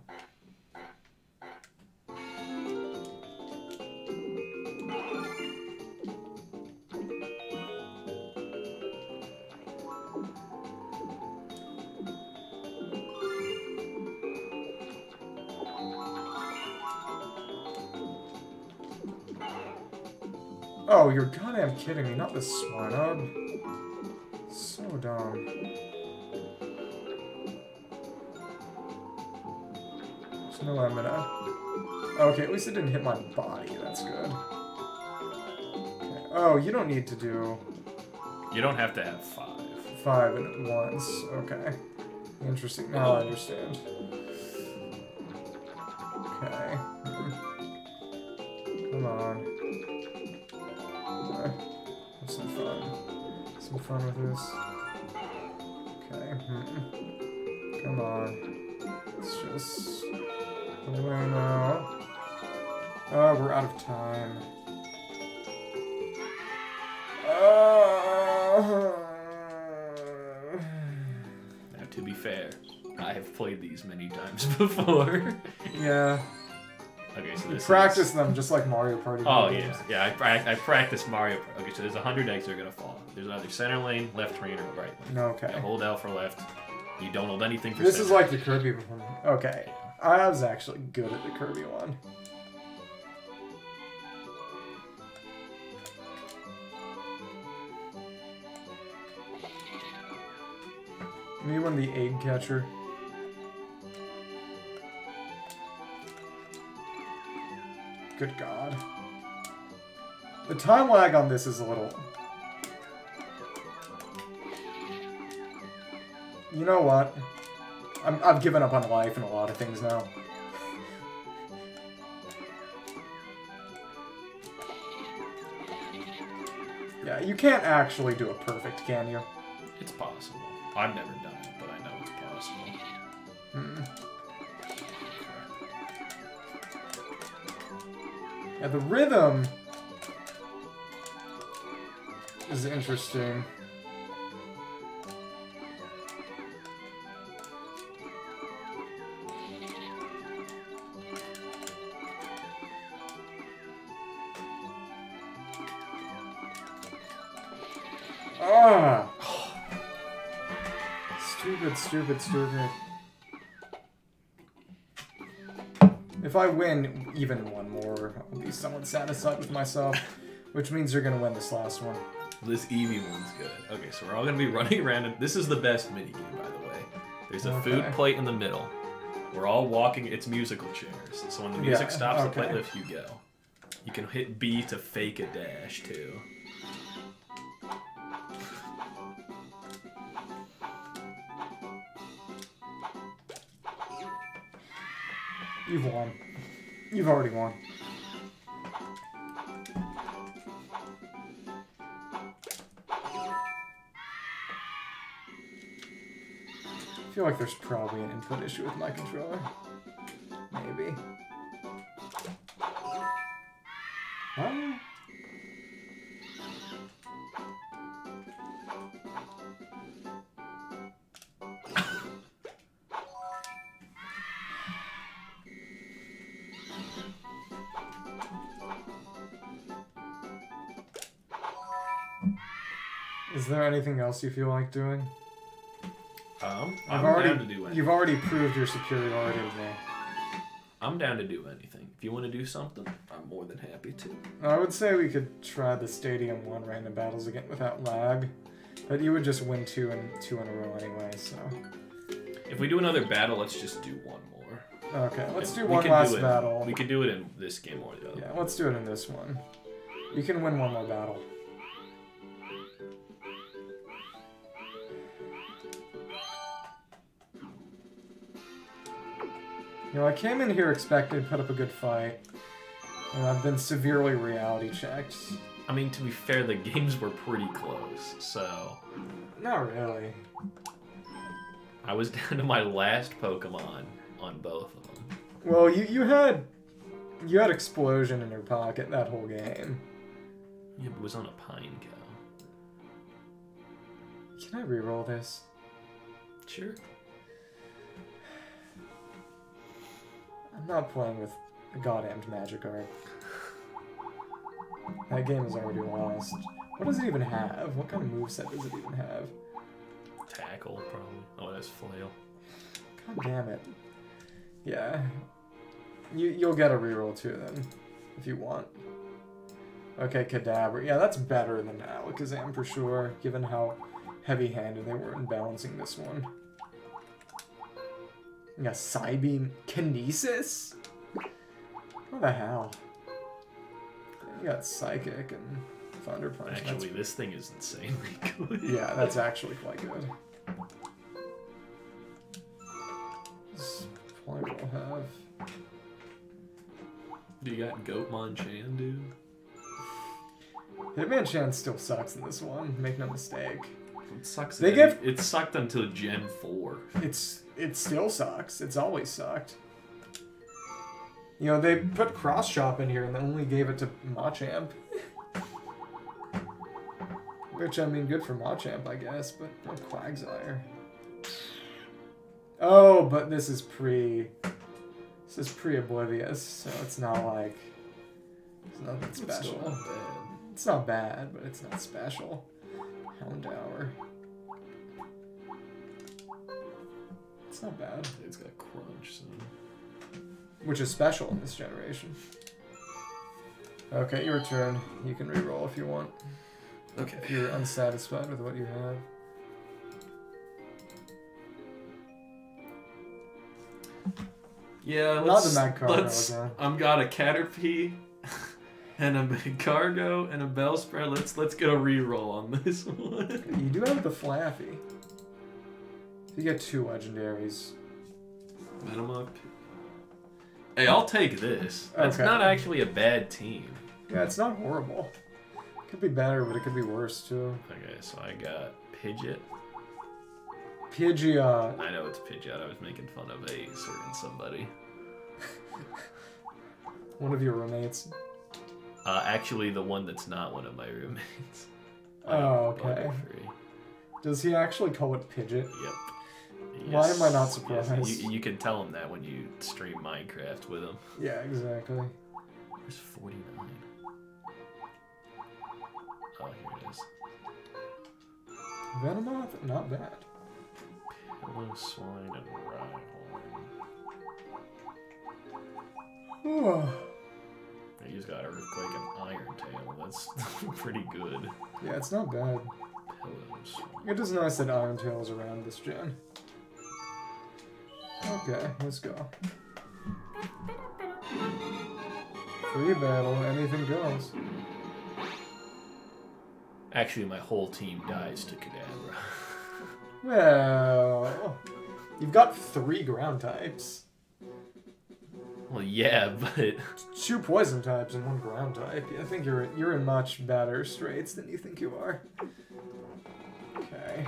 Oh, you're goddamn kidding me. Not the Swinub. Oh, so dumb. There's no Emina. Okay, at least it didn't hit my body. That's good. Okay. Oh, you don't need to do... You don't have to have five. Five at once. Okay. Interesting. Now I understand. Okay. Come on. Okay. Have some fun. Some fun with this. Okay. hmm. Come on. Let's just away now. Oh, we're out of time. Uh, Now, to be fair, I have played these many times before. yeah. Okay, so You this practice Is... them just like Mario Party. Oh games. yeah, yeah. I, pra- I practiced Mario. Okay, so there's hundred eggs that are gonna fall. There's either center lane, left lane, or right lane. No, okay. You hold L for left. You don't hold anything for This center. is like the Kirby one. Okay. I was actually good at the Kirby one. Me won the egg catcher. Good god. The time lag on this is a little... You know what? I'm, I've given up on life and a lot of things now. Yeah, you can't actually do it perfect, can you? It's possible. I've never done it, Yeah, the rhythm is interesting. Ah! Stupid, stupid, stupid. If I win even one more, be somewhat satisfied with myself. Which means you're gonna win this last one. This Eevee one's good. Okay, so we're all gonna be running around. And this is the best mini game, by the way. There's a food plate in the middle. We're all walking. It's musical chairs. So when the music Yeah, stops, the plate lifts. You go. You can hit B to fake a dash too. You've won. You've already won. Feel like there's probably an input issue with my controller. Maybe. Huh? Is there anything else you feel like doing? I've I'm already, down to do anything. You've already proved your superiority to me. I'm down to do anything. If you want to do something, I'm more than happy to. I would say we could try the Stadium 1 random battles again without lag. But you would just win two and two in a row anyway, so. If we do another battle, let's just do one more. Okay, let's do We one last it- battle. We could do it in this game or the other. Yeah, let's do it in this one. You can win one more battle. You know, I came in here expecting to put up a good fight. And I've been severely reality checked. I mean, to be fair, the games were pretty close, so Not really. I was down to my last Pokemon on both of them. Well, you, you had you had explosion in your pocket that whole game. Yeah, but it was on a Pineco. Can I reroll this? Sure. I'm not playing with a goddamned Magikarp. That game is already lost. What does it even have? What kind of moveset does it even have? Tackle, probably. Oh, that's Flail. God damn it. Yeah. You, you'll get a reroll too then, if you want. Okay, Kadabra. Yeah, that's better than Alakazam for sure, given how heavy-handed they were in balancing this one. You got Psybeam Kinesis? What the hell? You got Psychic and Thunder Punch. That's- Actually, this thing is insanely good. yeah, that's actually quite good. This will have. Do you got Goatmon Chan, dude? Hitmonchan still sucks in this one. Make no mistake. It sucks. They give- It sucked until Gen 4. It's it still sucks. It's always sucked. You know they put cross chop in here and they only gave it to Machamp. Which I mean, good for Machamp, I guess, but no Quagsire. Oh, but this is pre. This is pre-oblivious, so it's not like. It's nothing It's still special. not bad. It's not bad, but it's not special. Houndour. It's not bad. It's got Crunch, so. Which is special in this generation. Okay, your turn. You can reroll if you want. Okay. If you're unsatisfied with what you have. Yeah, Not let's, the Magcargo let's, again. I'm got a Caterpie and a Magcargo and a Bellsprout. Let's let's get a reroll on this one. You do have the Flaaffy. You get two legendaries. Venomoth. Hey, I'll take this. That's Okay. not actually a bad team. Yeah, it's not horrible. Could be better, but it could be worse too. Okay, so I got Pidgeot. Pidgeot. I know it's Pidgeot. I was making fun of a certain somebody. One of your roommates. Uh, actually, the one that's not one of my roommates. Oh, okay. Does he actually call it Pidgeot? Yep. Why am I not Yes, surprised? You, you can tell him that when you stream Minecraft with him. Yeah, exactly. Where's 49? Oh, here it is. Venomoth? Not bad. Pillow Swine and Rhyhorn. Oh. He's got Earthquake and Iron Tail. That's pretty good. Yeah, it's not bad. Piloswine. It is nice that Iron Tail is around this gen. Okay, let's go. Free battle, anything goes. Actually, my whole team dies to Kadabra. Well, you've got three ground types. well, yeah, but Two poison types and one ground type. I think you're you're in much better straits than you think you are. Okay.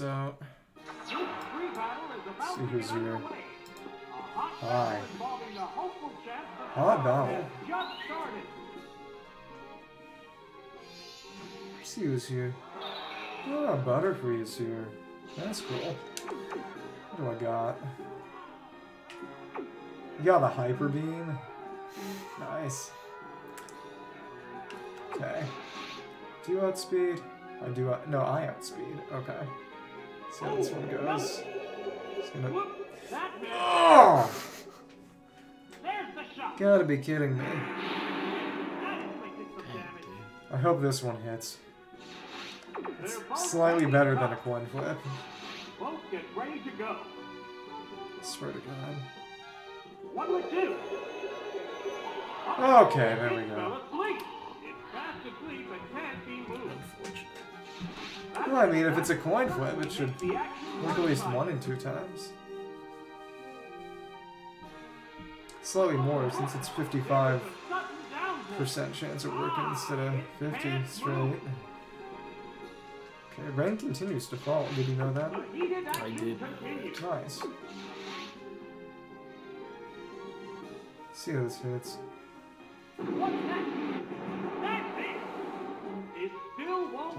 This out. This free battle is about See who's here. underway. A hot Hi. battle involving the hopeful Hot battle. just. See who's here. Oh, Butterfree is here. That's cool. What do I got? You got the Hyper Beam. Nice. Okay. Do you outspeed? I do. Out- no, I outspeed. Okay. See how this one goes. Just gonna. Whoop, that missed. Oh! Gotta be kidding me. That inflicted some Damn, damage. dude. I hope this one hits. It's slightly better than a coin flip. Both get ready to go. I swear to God. One with two. Okay, there we go. Well, I mean, if it's a coin flip, it should work at least one and two times. Slightly more, since it's 55% chance of working instead of 50 straight. Okay, rain continues to fall. Did you know that? The heated I did know. Nice. See how this hits.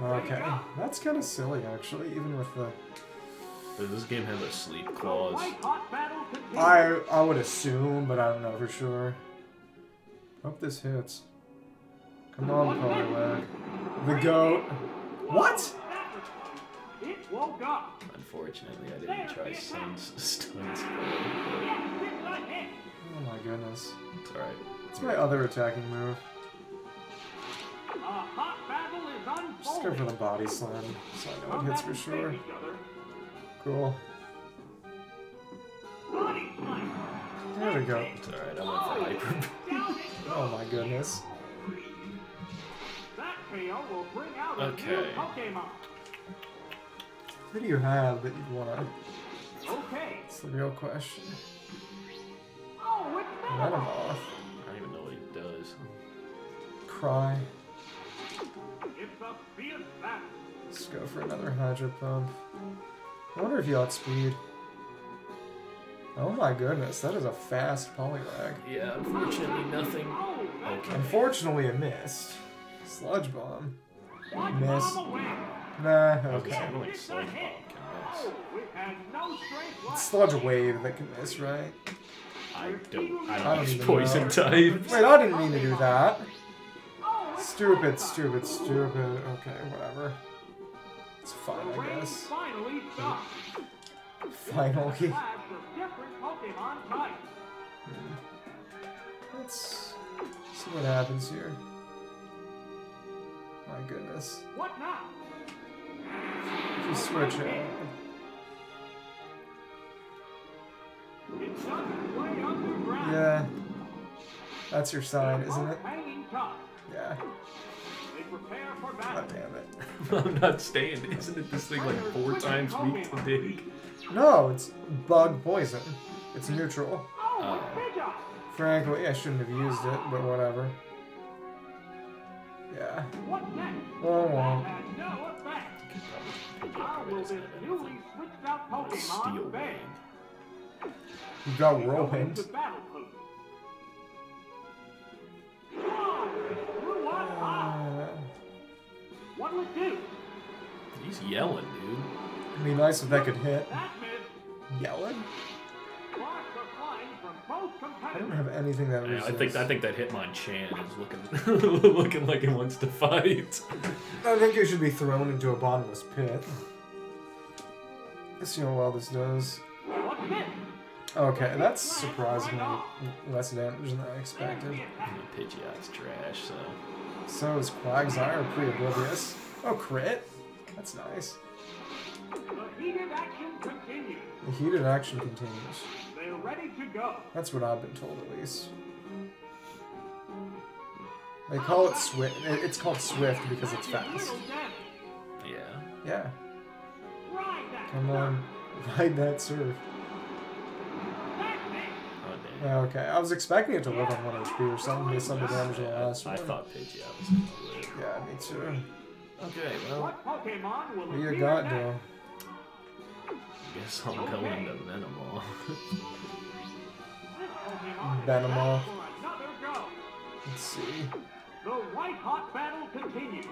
Okay, up. that's kind of silly actually, even with the. Does this game have a sleep clause? white-hot battle continues. I I would assume, but I don't know for sure. Hope this hits. Come on, Poliwag. The goat. What? It woke up. Unfortunately, I didn't try Sun's stuns. Yes, it's a hit. Oh my goodness. It's alright. It's my other attacking move. hot battle is Just go for the body slam, so I know it hits for sure. face each other. Cool. There we go. It's alright, I went for hyper. Oh my goodness. That KO will bring out a Okay. Pokemon. Who do you have that you'd wanna? Okay. It's the real question. Oh, it's Venomoth. Venomoth. I don't even know what he does. Cry. Let's go for another Hydro Pump. I wonder if you outspeed. Oh my goodness, that is a fast Poliwag. Yeah, unfortunately nothing. Oh, Okay. Unfortunately, it missed. Sludge Bomb. one Miss. bomb. Nah, Okay, I okay. don't Sludge Bomb can miss. Oh, it has no strength It's. Sludge Wave that can miss, right? I don't. I I don't don't use poison know. types. Wait, I didn't mean to do that. Stupid, stupid, stupid. Okay, whatever. It's fine, I guess. finally. Finally. Let's see what happens here. My goodness. What now? If you switch underground. Yeah. That's your sign, isn't it? Hanging tough. Yeah. They prepare for God damn it. I'm not staying. Isn't it this thing like four times weak to dig? No, it's bug poison. It's neutral. It's Pidgeot. Frankly, I shouldn't have used it, but whatever. Yeah. What next? Oh That well. had no effect. Pidgeot How What'll it do? He's yelling, dude. it'd be nice if that could hit. That missed. Yelling? Sparks are flying from both I don't have anything that Yeah. I think I think that Hitmonchan is looking looking like it wants to fight. I think it should be thrown into a bottomless pit. Let's see how well this does. What's this? Okay, that's surprisingly less damage than I expected. Pidgeot's trash, so So is Quagsire pretty oblivious. Oh, crit? That's nice. The heated action continues. The heated action continues. They're ready to go. That's what I've been told, at least. They call it Swift. It's called Swift because it's fast. yeah. Yeah. Ride that. Come on. Ride that surf. That's it. Oh damn. Yeah, Oh, okay. I was expecting it to live on 1 HP or something based on the damage in the last I one. thought Pidgeot was gonna live. Yeah, me too. Okay, well, What Pokemon will What do you appear got, next? though? guess I'm going to Venomoth. This Pokemon is Venomoth. back for another go. Let's see. The white hot battle continues.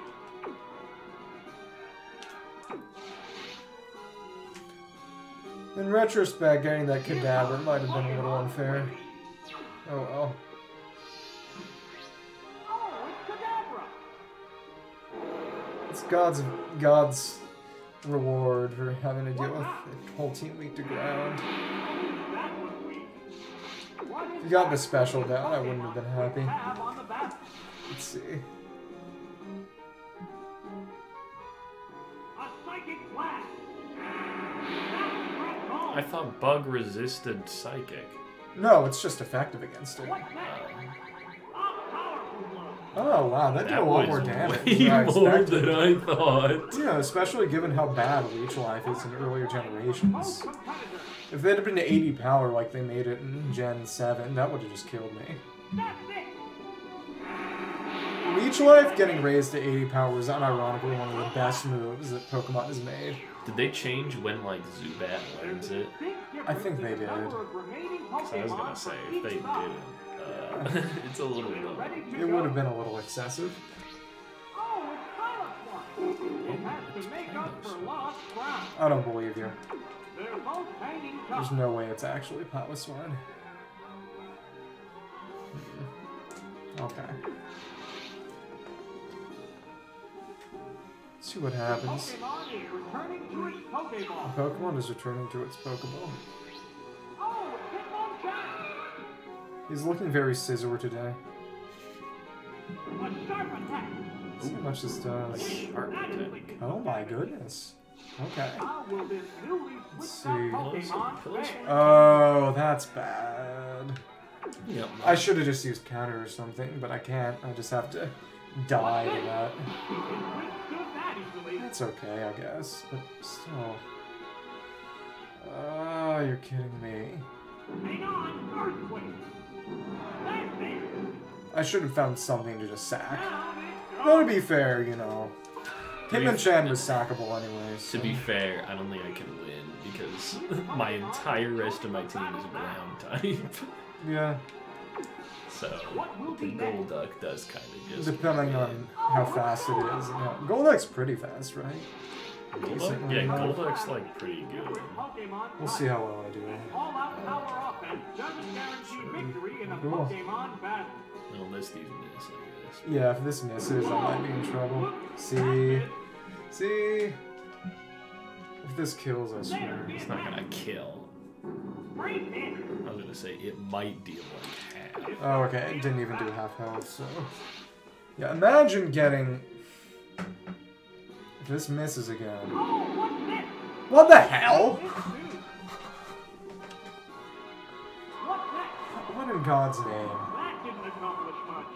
In retrospect, getting that Kadabra might have been a little unfair. Oh well. It's God's God's reward for having to deal with a whole team weak to ground. If you got the special down, I wouldn't have been happy. Let's see. I thought Bug resisted Psychic. No, it's just effective against it. What's next? A powerful blow. Oh wow, that did That a lot was more damage way than more expected. than I thought. Yeah, especially given how bad Leech Life is in earlier Both generations. competitors. If it had been 80 power like they made it in Gen 7, that would have just killed me. That's. Leech Life getting raised to 80 power is unironically one of the best moves that Pokemon has made. Did they change when like Zubat learns it? I think they did. number of remaining 'Cause I was gonna say if they each didn't, uh, it's a little They're low. It would have been a little excessive. Oh, it's Piloswine. It has to make up for lost ground. I don't believe you. They're both hanging There's no way it's actually Piloswine. Hmm. Okay. See what happens. Pokemon is returning to its A Pokemon is returning to its Pokeball. Oh. He's looking very scissor today. A sharp attack. See how much this does. Sharp attack. Oh my goodness. Okay. How will this newly Let's see. Pokemon Pillows- fare? Oh, that's bad. Yep. I should have just used counter or something, but I can't. I just have to die to that. You can withstood that easily. That's okay, I guess, but still. Oh, you're kidding me. Hang on, earthquake. I should have found something to just sack. Now it's Though to be fair, you know, Hitmonchan was sackable anyways. To be fair, I don't think I can win because my entire rest of my team is ground type. Yeah, So the Golduck does kind of just. depending on how fast it is. Yeah. Golduck's pretty fast, right? Golduck, yeah, Golduck's like pretty good. We'll see how well I do. All-out power offense doesn't guarantee victory in a Cool. Pokemon battle. Unless these miss, I guess. Yeah, if this misses, I might be in trouble. See? See? If this kills, I swear. It's not gonna kill. I was gonna say it might deal like half. Oh, okay, it didn't even do half health, so... Yeah, imagine getting... If this misses again... What the hell? This too. What's that? What in God's name? That didn't accomplish much.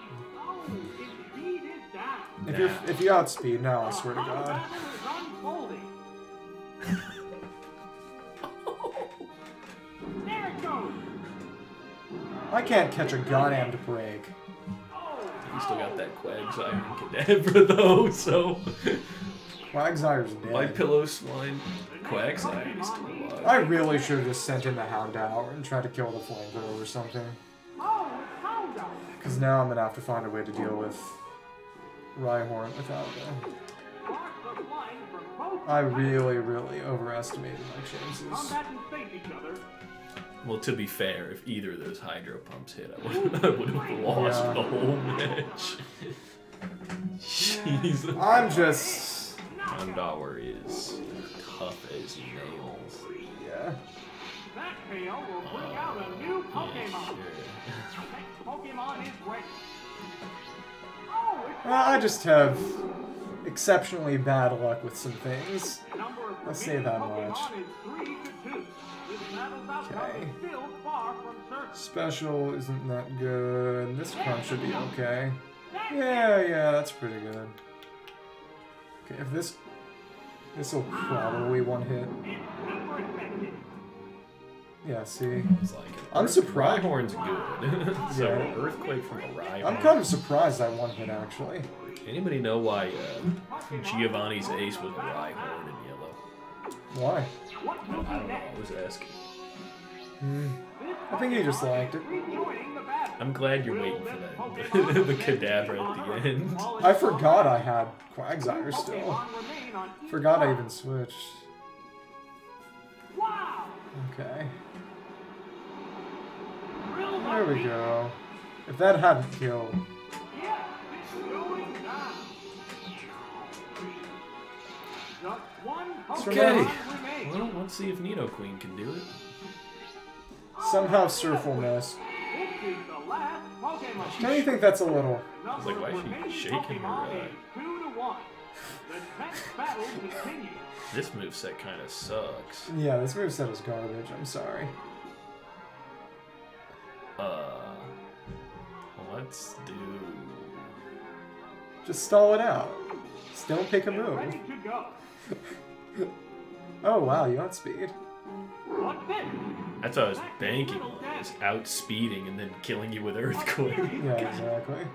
His speed is down. If you if you outspeed now, I swear to God. I can't catch a goddamn break. You still got that Quagsire and Kadabra though, so Quagsire's my dead. pillow swine Quagsire is still alive. I really should have just sent in the Houndour and tried to kill the flamethrower or something. oh, Houndour. Because now I'm gonna have to find a way to deal with Rhyhorn without them. Sparks are flying from both I really, really overestimated my chances. Well, to be fair, if either of those hydro pumps hit, I would, I would have oh lost Yeah. the whole match. Jeez. I'm just... Houndour is tough as nails. Yeah. That tail will bring out a new uh, Yeah, Pokemon. sure. Pokemon is ready. Oh, Well, I just have exceptionally bad luck with some things. the number I'll say that much. Okay. is still far from certain. Special isn't that good. This crunch should be okay. Yeah, yeah, that's pretty good. Okay, if this... This will probably one hit. It's super effective. Yeah, see? It's like I'm surprised. Rhyhorn's good. so Yeah. earthquake from a Rhyhorn. I'm kind of surprised I one hit, actually. Anybody know why uh, Giovanni's ace was a Rhyhorn in yellow? Why? What I don't know. I was asking. Hmm. This I think he just liked it. rejoining the battle. I'm glad you're waiting for that. The Kadabra at the end. I forgot I had Quagsire still. remain on each Forgot I even switched. Okay. There we go. If that hadn't killed... Yes, it's going down. Just one Pokemon Okay. Remains. Well, let's see if Nido Queen can do it. Somehow Surf will miss. This is the last Pokemon. Don't you think that's a little... The number like, why is she shaking her Pokemon eye? is two to one. The tense battle continues. This moveset kind of sucks. Yeah, this moveset is garbage, I'm sorry. Uh, let's do. Just stall it out. Just don't pick a move. to go. Oh wow, you outspeed. What's this? That's what I was banking on, is outspeeding and then killing you with Earthquake. Yeah, exactly.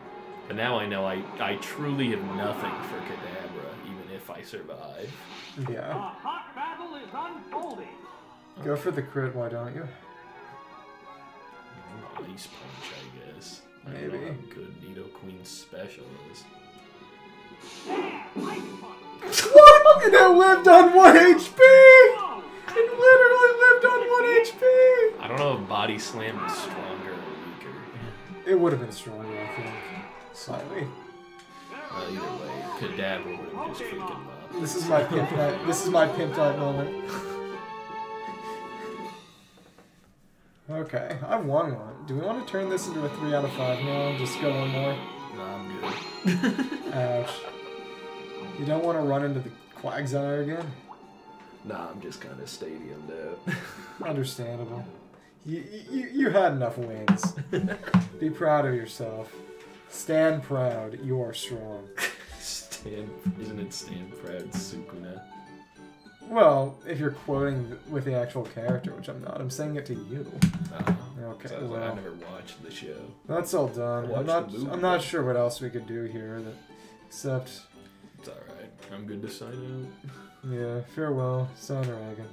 But now I know I, I truly have nothing for Kadabra, even if I survive. Yeah. A hot battle is unfolding. Go for the crit, why don't you? Ice Punch, I guess. I don't Maybe. know how good Nido Queen's special is. There, Ice Punch. What? And it lived on 1 HP! It literally lived on 1 HP! I don't know if Body Slam is stronger or weaker. It would have been stronger, I think. Slightly. Well, either way, Kadabra would have just freaking him up. This is my pimp out, this is my pimp out moment. Okay, I've won one. Do we want to turn this into a 3 out of 5 now? Just go one more? Nah, I'm good. Ouch. You don't want to run into the Quagsire again? Nah, I'm just kind of stadiumed out. Understandable. You, you, you had enough wins. Be proud of yourself. Stand proud. You are strong. stand, isn't it stand proud Sukuna? Well, if you're quoting with the actual character, which I'm not, I'm saying it to you. Uh, Okay, so well, I never watched the show. that's all done. I I'm not. movie, I'm not sure what else we could do here, that, except. I'm good to sign out. yeah. Farewell, Sun Dragon.